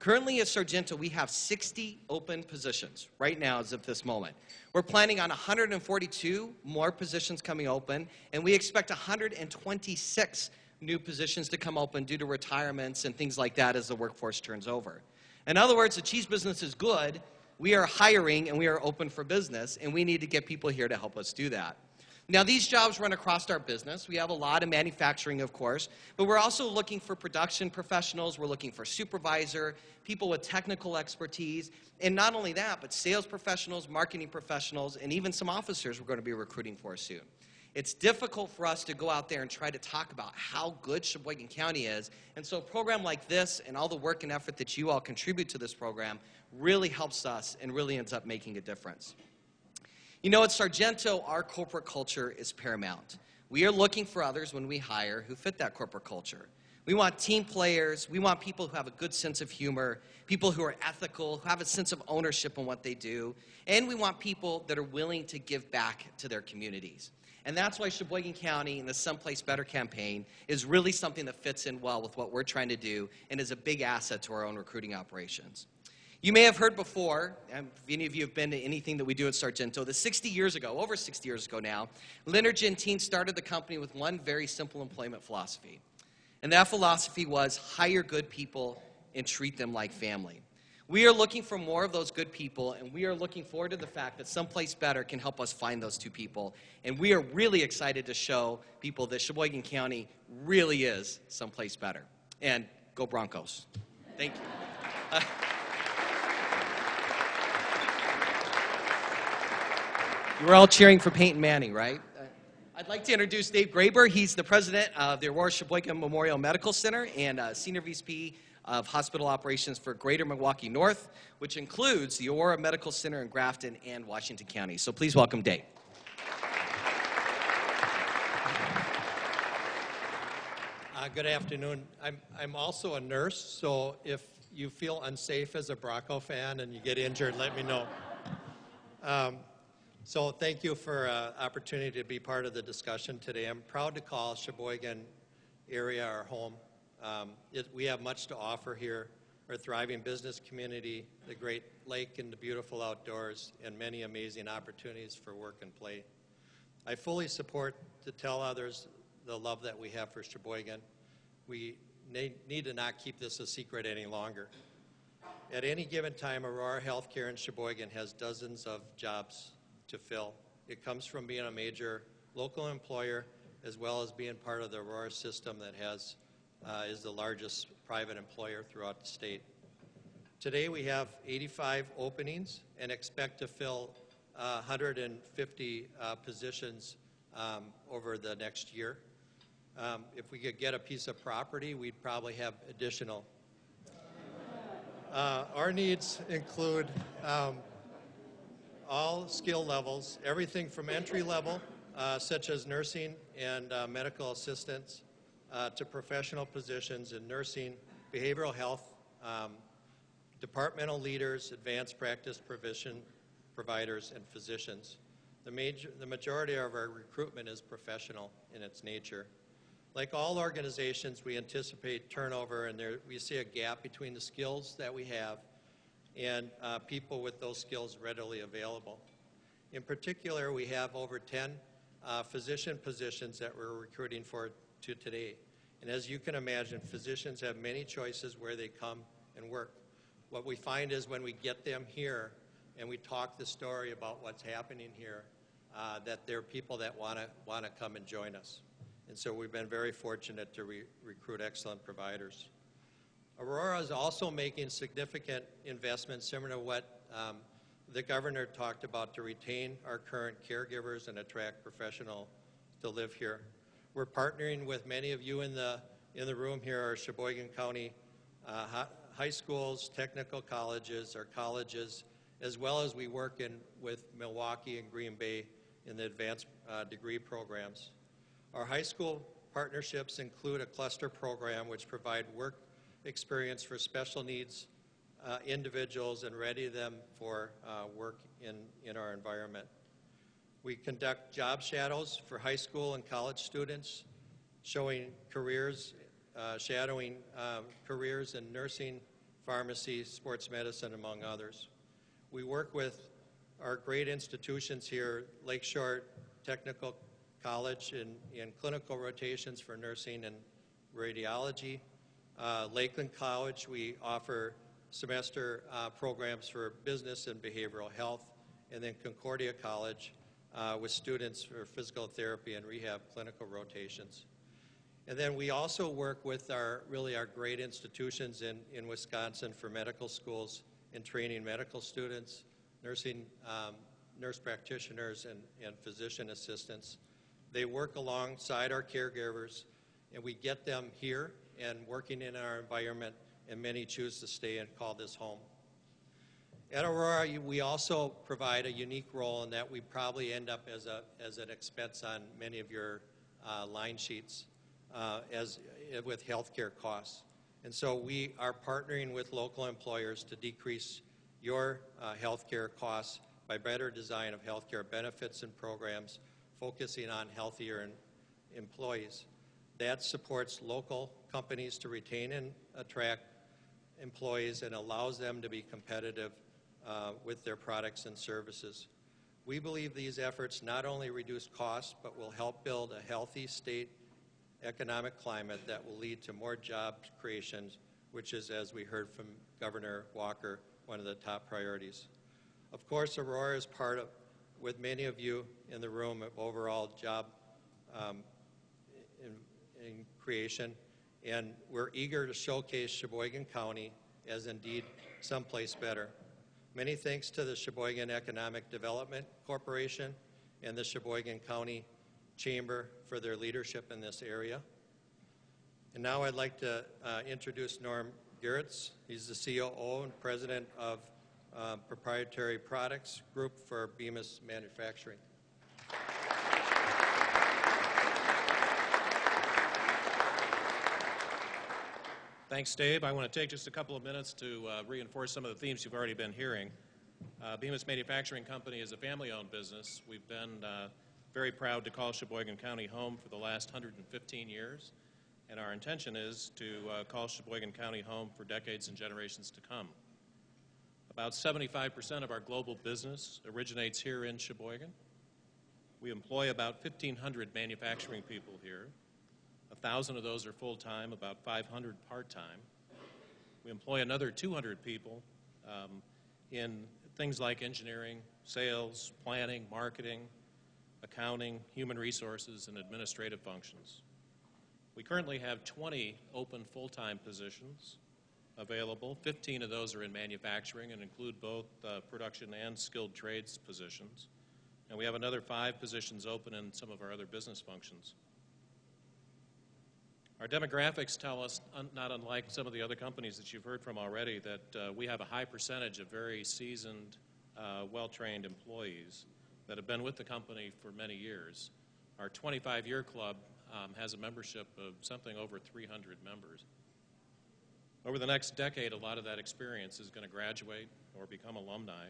Speaker 6: Currently at Sargento, we have 60 open positions right now as of this moment. We're planning on 142 more positions coming open, and we expect 126 new positions to come open due to retirements and things like that as the workforce turns over. In other words, the cheese business is good. We are hiring and we are open for business, and we need to get people here to help us do that. Now, these jobs run across our business. We have a lot of manufacturing, of course, but we're also looking for production professionals. We're looking for supervisor, people with technical expertise, and not only that, but sales professionals, marketing professionals, and even some officers we're going to be recruiting for soon. It's difficult for us to go out there and try to talk about how good Sheboygan County is. And so a program like this and all the work and effort that you all contribute to this program really helps us and really ends up making a difference. You know, at Sargento, our corporate culture is paramount. We are looking for others when we hire who fit that corporate culture. We want team players. We want people who have a good sense of humor, people who are ethical, who have a sense of ownership in what they do, and we want people that are willing to give back to their communities. And that's why Sheboygan County and the Someplace Better campaign is really something that fits in well with what we're trying to do and is a big asset to our own recruiting operations. You may have heard before, and if any of you have been to anything that we do at Sargento, that 60 years ago, over 60 years ago now, Leonard Gentine started the company with one very simple employment philosophy. And that philosophy was hire good people and treat them like family. We are looking for more of those good people, and we are looking forward to the fact that Someplace Better can help us find those two people. And we are really excited to show people that Sheboygan County really is someplace better. And go Broncos. Thank you. [laughs] You were all cheering for Peyton Manning, right? Uh, I'd like to introduce Dave Graebner. He's the president of the Aurora Sheboygan Memorial Medical Center and uh, senior VP of hospital operations for Greater Milwaukee North, which includes the Aurora Medical Center in Grafton and Washington County. So please welcome Dave.
Speaker 7: Uh, good afternoon. I'm, I'm also a nurse, so if you feel unsafe as a Bronco fan and you get injured, let me know. Um, so thank you for uh, opportunity to be part of the discussion today. I'm proud to call Sheboygan area our home. Um, it, we have much to offer here. Our thriving business community, the great lake and the beautiful outdoors, and many amazing opportunities for work and play. I fully support to tell others the love that we have for Sheboygan. We need, to not keep this a secret any longer. At any given time, Aurora Healthcare in Sheboygan has dozens of jobs to fill. It comes from being a major local employer as well as being part of the Aurora system that has, uh, is the largest private employer throughout the state. Today we have 85 openings and expect to fill uh, 150 uh, positions um, over the next year. Um, if we could get a piece of property, we'd probably have additional. Uh, our needs include um, all skill levels, everything from entry level, uh, such as nursing and uh, medical assistants, uh, to professional positions in nursing, behavioral health, um, departmental leaders, advanced practice provision providers, and physicians. The, major, the majority of our recruitment is professional in its nature. Like all organizations, we anticipate turnover, and there, we see a gap between the skills that we have and uh, people with those skills readily available. In particular, we have over 10 uh, physician positions that we're recruiting for to today. And as you can imagine, physicians have many choices where they come and work. What we find is when we get them here and we talk the story about what's happening here, uh, that there are people that want to want to come and join us. And so we've been very fortunate to re recruit excellent providers. Aurora is also making significant investments similar to what um, the governor talked about to retain our current caregivers and attract professionals to live here. We're partnering with many of you in the, in the room here, our Sheboygan County uh, high schools, technical colleges, our colleges, as well as we work in, with Milwaukee and Green Bay in the advanced uh, degree programs. Our high school partnerships include a cluster program which provide work experience for special needs uh, individuals and ready them for uh, work in, in our environment. We conduct job shadows for high school and college students, showing careers, uh, shadowing um, careers in nursing, pharmacy, sports medicine, among others. We work with our great institutions here, Lakeshore Technical College in, in clinical rotations for nursing and radiology, uh, Lakeland College, we offer semester uh, programs for business and behavioral health. And then Concordia College, uh, with students for physical therapy and rehab clinical rotations. And then we also work with our, really our great institutions in, in Wisconsin for medical schools in training medical students, nursing, um, nurse practitioners, and, and physician assistants. They work alongside our caregivers, and we get them here and working in our environment, and many choose to stay and call this home. At Aurora, we also provide a unique role in that we probably end up as, a, as an expense on many of your uh, line sheets uh, as, with healthcare costs. And so we are partnering with local employers to decrease your uh, healthcare costs by better design of healthcare benefits and programs, focusing on healthier employees. That supports local companies to retain and attract employees and allows them to be competitive uh, with their products and services. We believe these efforts not only reduce costs, but will help build a healthy state economic climate that will lead to more job creations, which is, as we heard from Governor Walker, one of the top priorities. Of course, Aurora is part of, with many of you in the room, of overall job um, in, in creation, and we're eager to showcase Sheboygan County as indeed someplace better. Many thanks to the Sheboygan Economic Development Corporation and the Sheboygan County Chamber for their leadership in this area. And now I'd like to uh, introduce Norm Gerritz. He's the COO and President of uh, Proprietary Products Group for Bemis Manufacturing.
Speaker 8: Thanks, Dave. I want to take just a couple of minutes to uh, reinforce some of the themes you've already been hearing. Uh, Bemis Manufacturing Company is a family-owned business. We've been uh, very proud to call Sheboygan County home for the last 115 years, and our intention is to uh, call Sheboygan County home for decades and generations to come. About 75% of our global business originates here in Sheboygan. We employ about 1,500 manufacturing people here. A thousand of those are full-time, about 500 part-time. We employ another 200 people um, in things like engineering, sales, planning, marketing, accounting, human resources, and administrative functions. We currently have 20 open full-time positions available. 15 of those are in manufacturing and include both uh, production and skilled trades positions. And we have another five positions open in some of our other business functions. Our demographics tell us, not unlike some of the other companies that you've heard from already, that uh, we have a high percentage of very seasoned, uh, well-trained employees that have been with the company for many years. Our 25-year club um, has a membership of something over 300 members. Over the next decade, a lot of that experience is going to graduate or become alumni.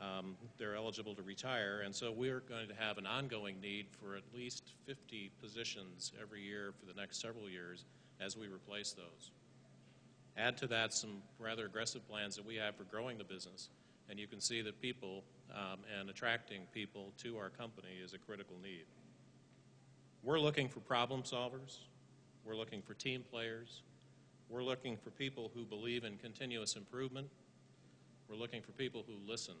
Speaker 8: Um, they're eligible to retire, and so we're going to have an ongoing need for at least 50 positions every year for the next several years as we replace those. Add to that some rather aggressive plans that we have for growing the business, and you can see that people um, and attracting people to our company is a critical need. We're looking for problem solvers. We're looking for team players. We're looking for people who believe in continuous improvement. We're looking for people who listen.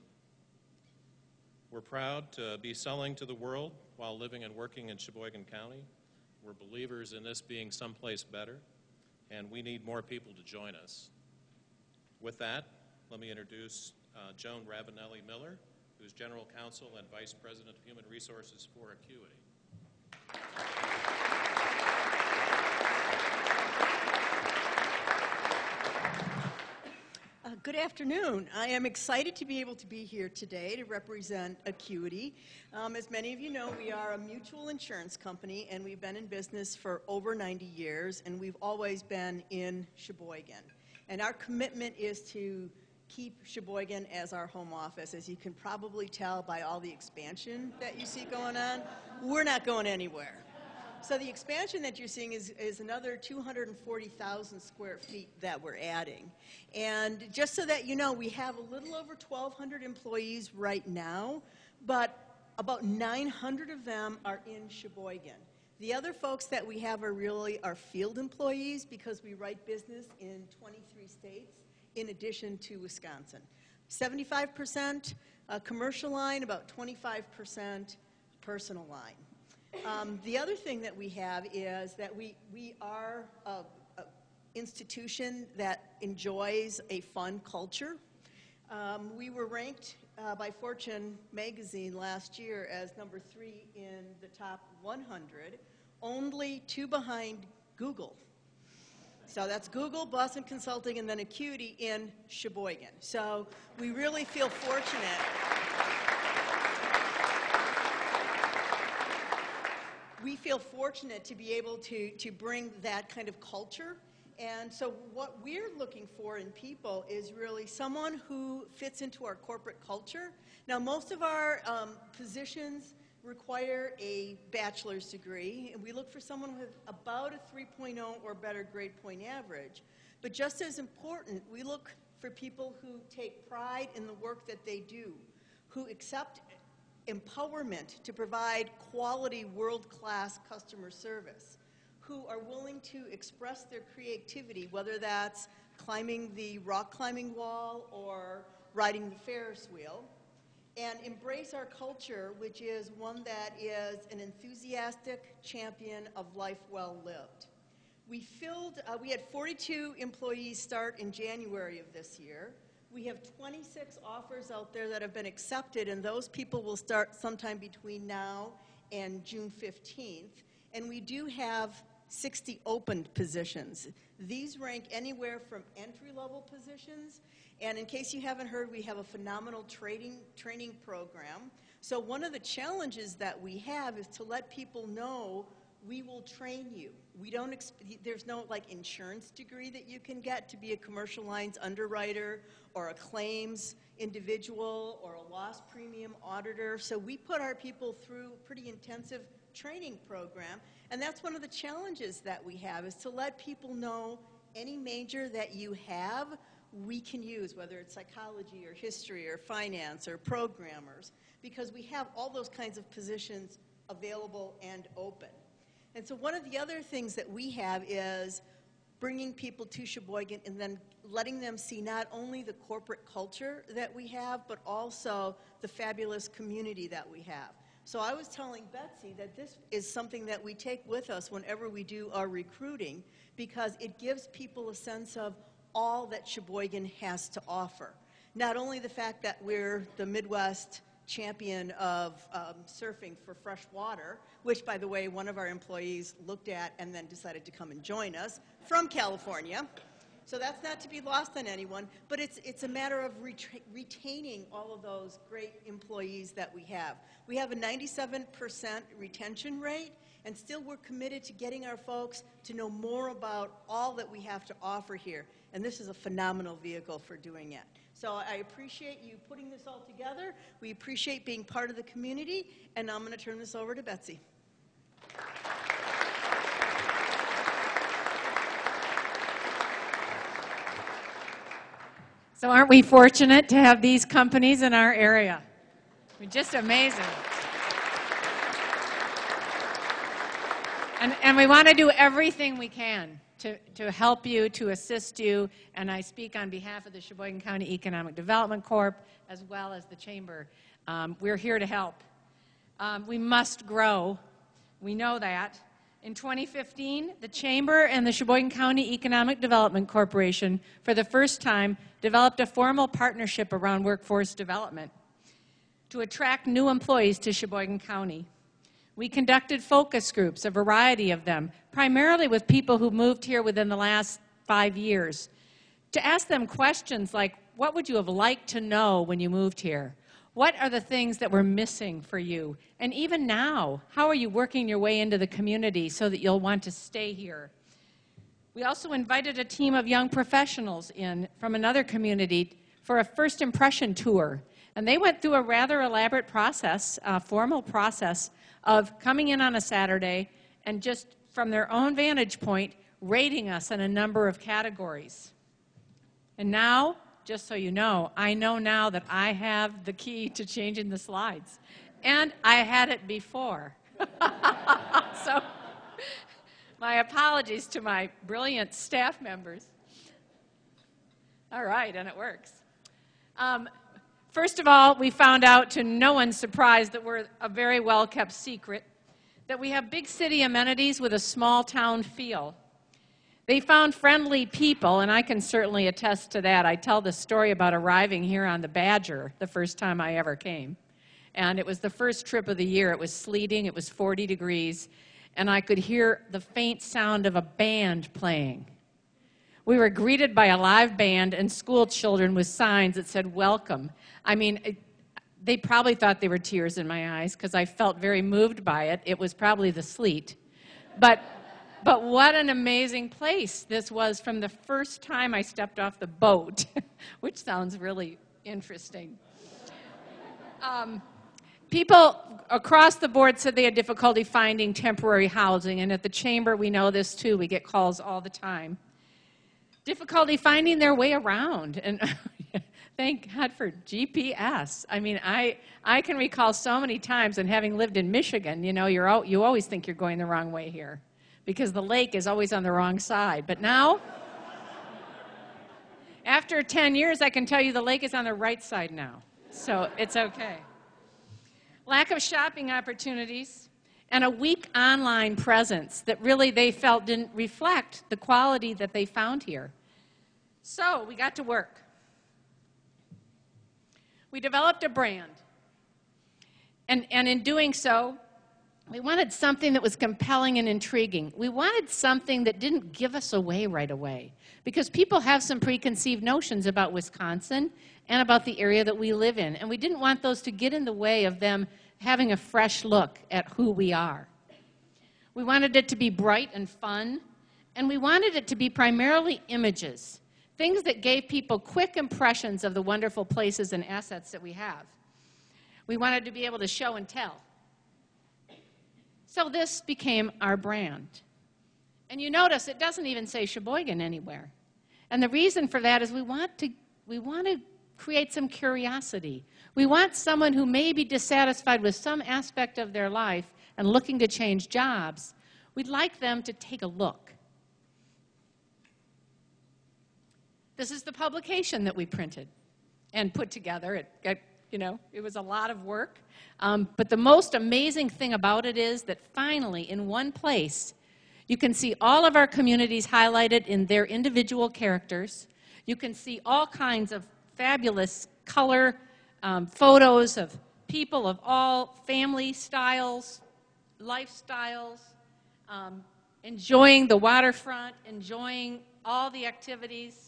Speaker 8: We're proud to be selling to the world while living and working in Sheboygan County. We're believers in this being someplace better, and we need more people to join us. With that, let me introduce uh, Joan Ravanelli Miller, who's General Counsel and Vice President of Human Resources for Acuity.
Speaker 9: Good afternoon. I am excited to be able to be here today to represent Acuity. Um, As many of you know, we are a mutual insurance company, and we've been in business for over 90 years, and we've always been in Sheboygan. And our commitment is to keep Sheboygan as our home office. As you can probably tell by all the expansion that you see going on, we're not going anywhere. So the expansion that you're seeing is, is another 240,000 square feet that we're adding. And just so that you know, we have a little over 1,200 employees right now, but about 900 of them are in Sheboygan. The other folks that we have are really our field employees because we write business in 23 states in addition to Wisconsin. 75% uh, commercial line, about 25% personal line. Um, the other thing that we have is that we, we are an institution that enjoys a fun culture. Um, we were ranked uh, by Fortune magazine last year as number three in the top 100, only two behind Google. So that's Google, Boston Consulting, and then Acuity in Sheboygan. So we really feel fortunate. We feel fortunate to be able to, to bring that kind of culture. And so what we're looking for in people is really someone who fits into our corporate culture. Now, most of our um, positions require a bachelor's degree, and we look for someone with about a 3.0 or better grade point average. But just as important, we look for people who take pride in the work that they do, who accept empowerment to provide quality world-class customer service, who are willing to express their creativity, whether that's climbing the rock climbing wall or riding the Ferris wheel, and embrace our culture, which is one that is an enthusiastic champion of life well lived. We filled, uh, we had 42 employees start in January of this year. We have 26 offers out there that have been accepted, and those people will start sometime between now and June 15th. And we do have 60 opened positions. These rank anywhere from entry-level positions, and in case you haven't heard, we have a phenomenal training, training program. So one of the challenges that we have is to let people know we will train you. We don't, there's no like insurance degree that you can get to be a commercial lines underwriter or a claims individual or a loss premium auditor. So we put our people through a pretty intensive training program. And that's one of the challenges that we have is to let people know any major that you have, we can use, whether it's psychology or history or finance or programmers, because we have all those kinds of positions available and open. And so one of the other things that we have is bringing people to Sheboygan and then letting them see not only the corporate culture that we have, but also the fabulous community that we have. So I was telling Betsy that this is something that we take with us whenever we do our recruiting because it gives people a sense of all that Sheboygan has to offer. Not only the fact that we're the Midwest champion of um, surfing for fresh water, which, by the way, one of our employees looked at and then decided to come and join us from California. So that's not to be lost on anyone, but it's, it's a matter of retaining all of those great employees that we have. We have a 97% retention rate, and still we're committed to getting our folks to know more about all that we have to offer here. And this is a phenomenal vehicle for doing it. So I appreciate you putting this all together. We appreciate being part of the community, and I'm going to turn this over to Betsy.
Speaker 4: So aren't we fortunate to have these companies in our area? I mean, just amazing. And, and we want to do everything we can to, to help you, to assist you, and I speak on behalf of the Sheboygan County Economic Development Corp as well as the Chamber. Um, we're here to help. Um, we must grow. We know that. In 2015, the Chamber and the Sheboygan County Economic Development Corporation, for the first time, developed a formal partnership around workforce development to attract new employees to Sheboygan County. We conducted focus groups, a variety of them, primarily with people who moved here within the last five years, to ask them questions like, what would you have liked to know when you moved here? What are the things that were missing for you? And even now, how are you working your way into the community so that you'll want to stay here? We also invited a team of young professionals in from another community for a first impression tour. And they went through a rather elaborate process, a formal process, of coming in on a Saturday and just from their own vantage point, rating us in a number of categories. And now, just so you know, I know now that I have the key to changing the slides. And I had it before. [laughs] so, my apologies to my brilliant staff members. All right, and it works. Um, First of all, we found out to no one's surprise that we're a very well kept secret, that we have big city amenities with a small town feel. They found friendly people, and I can certainly attest to that. I tell the story about arriving here on the Badger the first time I ever came. And it was the first trip of the year. It was sleeting, it was 40 degrees, and I could hear the faint sound of a band playing. We were greeted by a live band and school children with signs that said, Welcome. I mean, it, they probably thought they were tears in my eyes because I felt very moved by it. It was probably the sleet. But but what an amazing place this was from the first time I stepped off the boat, [laughs] which sounds really interesting. Um, people across the board said they had difficulty finding temporary housing, and at the chamber we know this too. We get calls all the time. Difficulty finding their way around, and [laughs] thank God for GPS. I mean, I, I can recall so many times, and having lived in Michigan, you know, you're, you always think you're going the wrong way here because the lake is always on the wrong side. But now, [laughs] after 10 years, I can tell you the lake is on the right side now. So it's okay. Lack of shopping opportunities and a weak online presence that really they felt didn't reflect the quality that they found here. So we got to work. We developed a brand. And, and in doing so, we wanted something that was compelling and intriguing. We wanted something that didn't give us away right away because people have some preconceived notions about Wisconsin and about the area that we live in, and we didn't want those to get in the way of them having a fresh look at who we are. We wanted it to be bright and fun, and we wanted it to be primarily images, things that gave people quick impressions of the wonderful places and assets that we have. We wanted to be able to show and tell. So this became our brand. And you notice it doesn't even say Sheboygan anywhere. And the reason for that is we want to, we want to create some curiosity. We want someone who may be dissatisfied with some aspect of their life and looking to change jobs. We'd like them to take a look. This is the publication that we printed and put together. It, it you know, it was a lot of work. Um, but the most amazing thing about it is that finally, in one place, you can see all of our communities highlighted in their individual characters. You can see all kinds of fabulous color um, photos of people of all family styles, lifestyles, um, enjoying the waterfront, enjoying all the activities.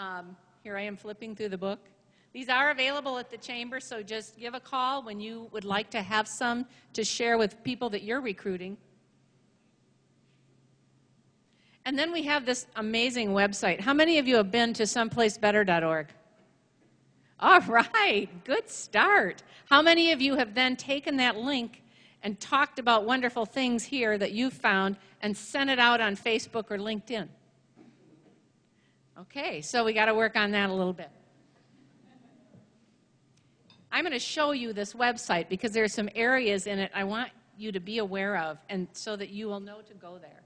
Speaker 4: Um, here I am flipping through the book. These are available at the chamber, so just give a call when you would like to have some to share with people that you're recruiting. And then we have this amazing website. How many of you have been to someplacebetter.org? All right, good start. How many of you have then taken that link and talked about wonderful things here that you found and sent it out on Facebook or LinkedIn? Okay, so we got to work on that a little bit. I'm going to show you this website because there are some areas in it I want you to be aware of and so that you will know to go there.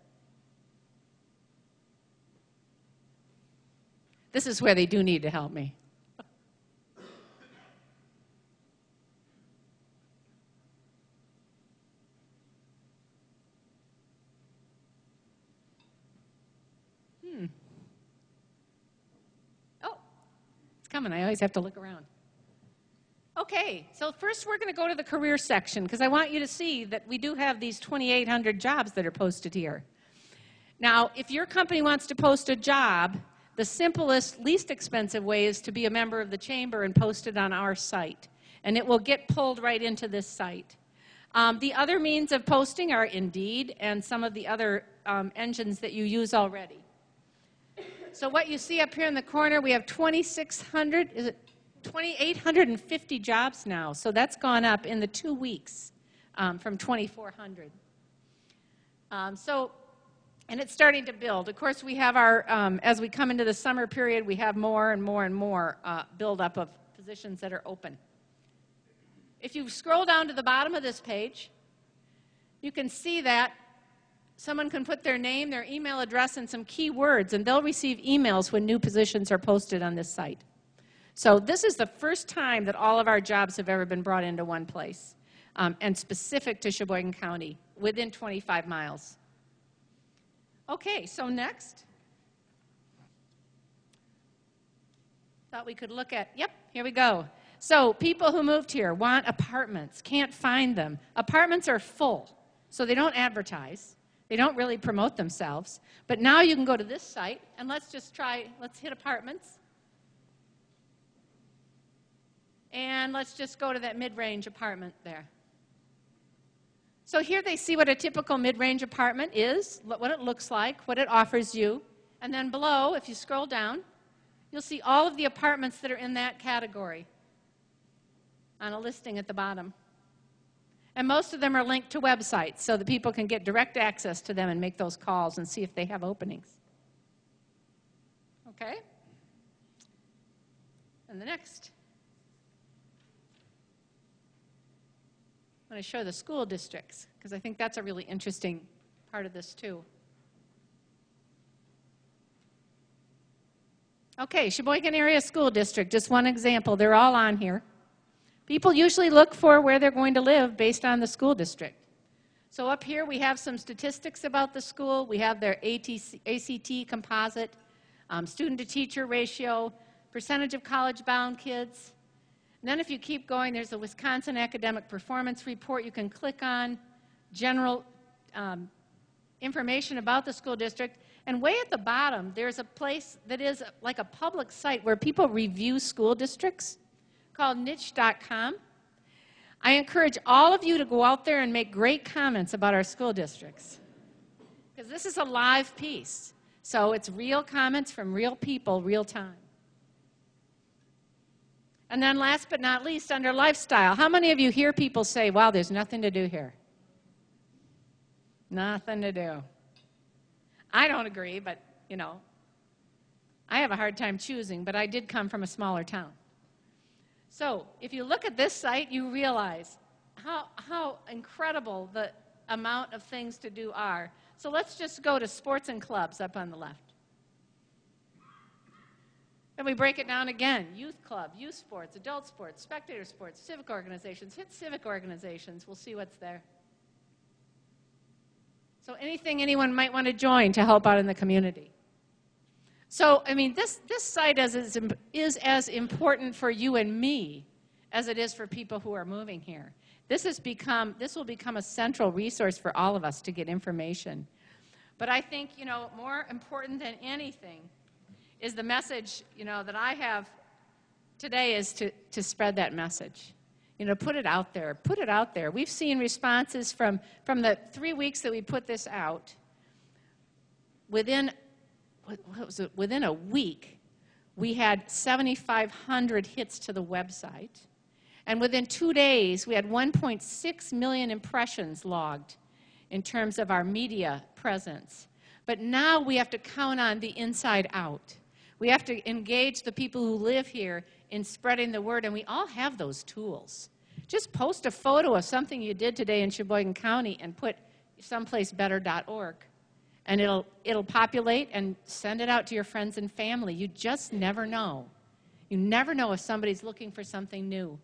Speaker 4: This is where they do need to help me. Hmm. Oh, it's coming. I always have to look around. Okay, so first we're going to go to the career section because I want you to see that we do have these 2,800 jobs that are posted here. Now, if your company wants to post a job, the simplest, least expensive way is to be a member of the chamber and post it on our site. And it will get pulled right into this site. Um, the other means of posting are Indeed and some of the other um, engines that you use already. So what you see up here in the corner, we have 2,600, is it 2,850 jobs now. So that's gone up in the two weeks um, from 2,400. Um, so, and it's starting to build. Of course, we have our, um, as we come into the summer period, we have more and more and more uh, buildup of positions that are open. If you scroll down to the bottom of this page, you can see that someone can put their name, their email address, and some keywords, and they'll receive emails when new positions are posted on this site. So this is the first time that all of our jobs have ever been brought into one place, um, and specific to Sheboygan County, within 25 miles. Okay, so next. Thought we could look at, yep, here we go. So people who moved here want apartments, can't find them. Apartments are full, so they don't advertise. They don't really promote themselves. But now you can go to this site, and let's just try, let's hit apartments. And let's just go to that mid-range apartment there. So here they see what a typical mid-range apartment is, what it looks like, what it offers you. And then below, if you scroll down, you'll see all of the apartments that are in that category on a listing at the bottom. And most of them are linked to websites so that people can get direct access to them and make those calls and see if they have openings. Okay? And the next. I'm going to show the school districts because I think that's a really interesting part of this too. Okay, Sheboygan Area School District, just one example. They're all on here. People usually look for where they're going to live based on the school district. So up here we have some statistics about the school. We have their ATC, ACT composite, um, student-to-teacher ratio, percentage of college-bound kids. And then if you keep going, there's a Wisconsin Academic Performance Report you can click on, general um, information about the school district. And way at the bottom, there's a place that is like a public site where people review school districts called niche.com. I encourage all of you to go out there and make great comments about our school districts. Because this is a live piece. So it's real comments from real people, real time. And then last but not least, under lifestyle, how many of you hear people say, wow, there's nothing to do here? Nothing to do. I don't agree, but, you know, I have a hard time choosing, but I did come from a smaller town. So if you look at this site, you realize how, how incredible the amount of things to do are. So let's just go to sports and clubs up on the left. Then we break it down again. Youth club, youth sports, adult sports, spectator sports, civic organizations. Hit civic organizations. We'll see what's there. So anything anyone might want to join to help out in the community. So, I mean, this, this site is, is, is as important for you and me as it is for people who are moving here. This, has become, this will become a central resource for all of us to get information. But I think, you know, more important than anything is the message, you know, that I have today is to, to spread that message. You know, put it out there. Put it out there. We've seen responses from, from the three weeks that we put this out. Within, what was it, within a week, we had 7,500 hits to the website. And within two days, we had 1.6 million impressions logged in terms of our media presence. But now we have to count on the inside out. We have to engage the people who live here in spreading the word, and we all have those tools. Just post a photo of something you did today in Sheboygan County and put someplacebetter.org, and it'll, it'll populate and send it out to your friends and family. You just never know. You never know if somebody's looking for something new.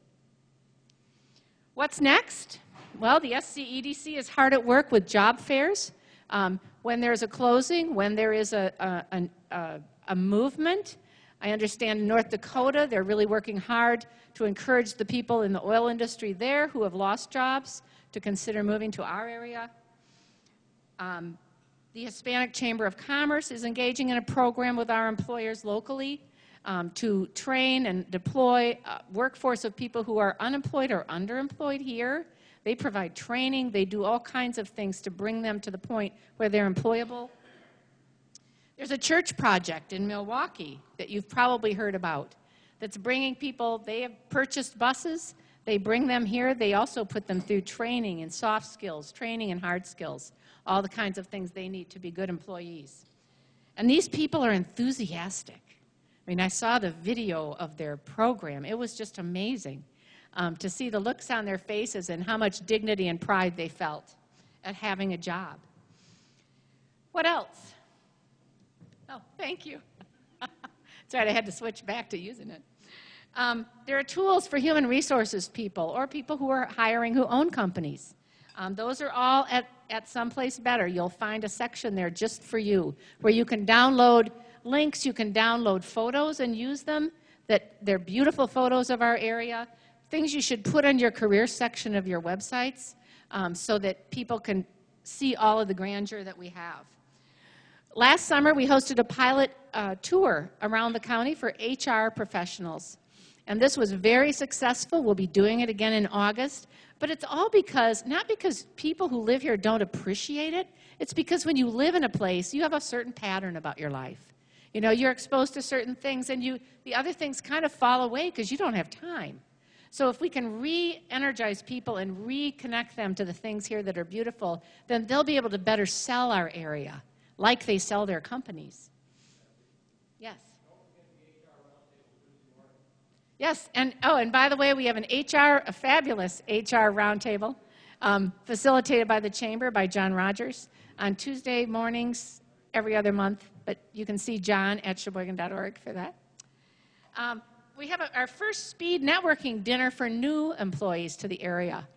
Speaker 4: What's next? Well, the SCEDC is hard at work with job fairs. Um, when there's a closing, when there is a, a, a, a movement, I understand North Dakota, they're really working hard to encourage the people in the oil industry there who have lost jobs to consider moving to our area. Um, the Hispanic Chamber of Commerce is engaging in a program with our employers locally um, to train and deploy a workforce of people who are unemployed or underemployed here. They provide training. They do all kinds of things to bring them to the point where they're employable. There's a church project in Milwaukee that you've probably heard about that's bringing people, they have purchased buses, they bring them here, they also put them through training in soft skills, training in hard skills, all the kinds of things they need to be good employees. And these people are enthusiastic. I mean, I saw the video of their program. It was just amazing um, to see the looks on their faces and how much dignity and pride they felt at having a job. What else? Oh, thank you. [laughs] Right, I had to switch back to using it. Um, there are tools for human resources people or people who are hiring who own companies. Um, those are all at, at Someplace Better. You'll find a section there just for you where you can download links, you can download photos and use them. That they're beautiful photos of our area, things you should put on your career section of your websites um, so that people can see all of the grandeur that we have. Last summer, we hosted a pilot uh, tour around the county for HR professionals. And this was very successful. We'll be doing it again in August. But it's all because, not because people who live here don't appreciate it, it's because when you live in a place, you have a certain pattern about your life. You know, you're exposed to certain things, and you, the other things kind of fall away because you don't have time. So if we can re-energize people and reconnect them to the things here that are beautiful, then they'll be able to better sell our area like they sell their companies. Yes. Yes, and oh, and by the way, we have an HR, a fabulous HR roundtable um, facilitated by the Chamber, by John Rogers, on Tuesday mornings every other month. But you can see John at sheboygan.org for that. Um, we have a, our first speed networking dinner for new employees to the area.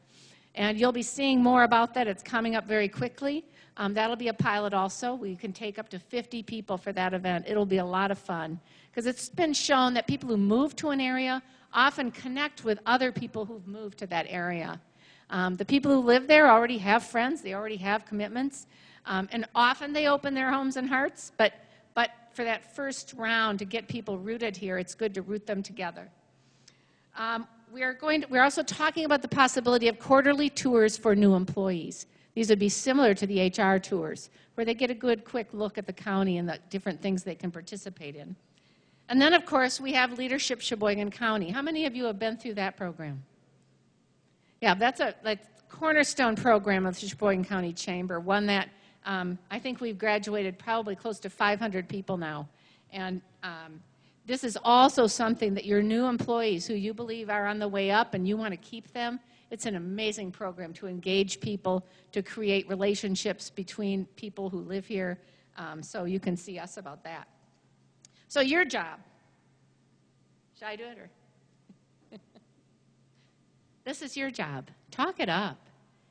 Speaker 4: And you'll be seeing more about that. It's coming up very quickly. Um, that'll be a pilot also. We can take up to 50 people for that event. It'll be a lot of fun because it's been shown that people who move to an area often connect with other people who've moved to that area. Um, the people who live there already have friends, they already have commitments, um, and often they open their homes and hearts, but, but for that first round to get people rooted here, it's good to root them together. Um, we are going to, we're also talking about the possibility of quarterly tours for new employees. These would be similar to the HR tours, where they get a good quick look at the county and the different things they can participate in. And then, of course, we have Leadership Sheboygan County. How many of you have been through that program? Yeah, that's a like, cornerstone program of the Sheboygan County Chamber, one that um, I think we've graduated probably close to 500 people now. And um, this is also something that your new employees who you believe are on the way up and you want to keep them, it's an amazing program to engage people, to create relationships between people who live here. Um, so you can see us about that. So your job. Should I do it or? [laughs] this is your job. Talk it up.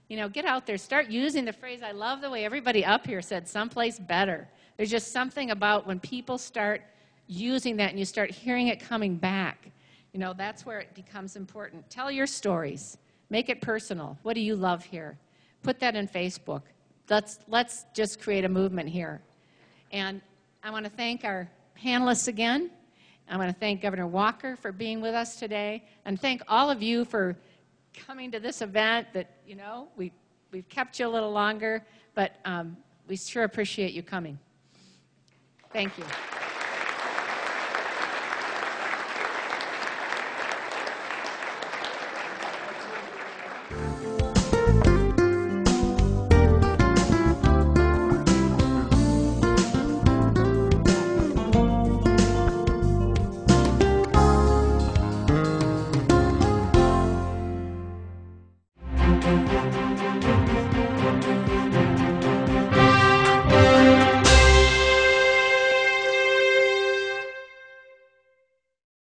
Speaker 4: You know, get out there, start using the phrase. I love the way everybody up here said someplace better. There's just something about when people start using that and you start hearing it coming back. You know, that's where it becomes important. Tell your stories. Make it personal. What do you love here? Put that in Facebook. Let's, let's just create a movement here. And I want to thank our panelists again. I want to thank Governor Walker for being with us today, and thank all of you for coming to this event that, you know, we, we've kept you a little longer, but um, we sure appreciate you coming. Thank you.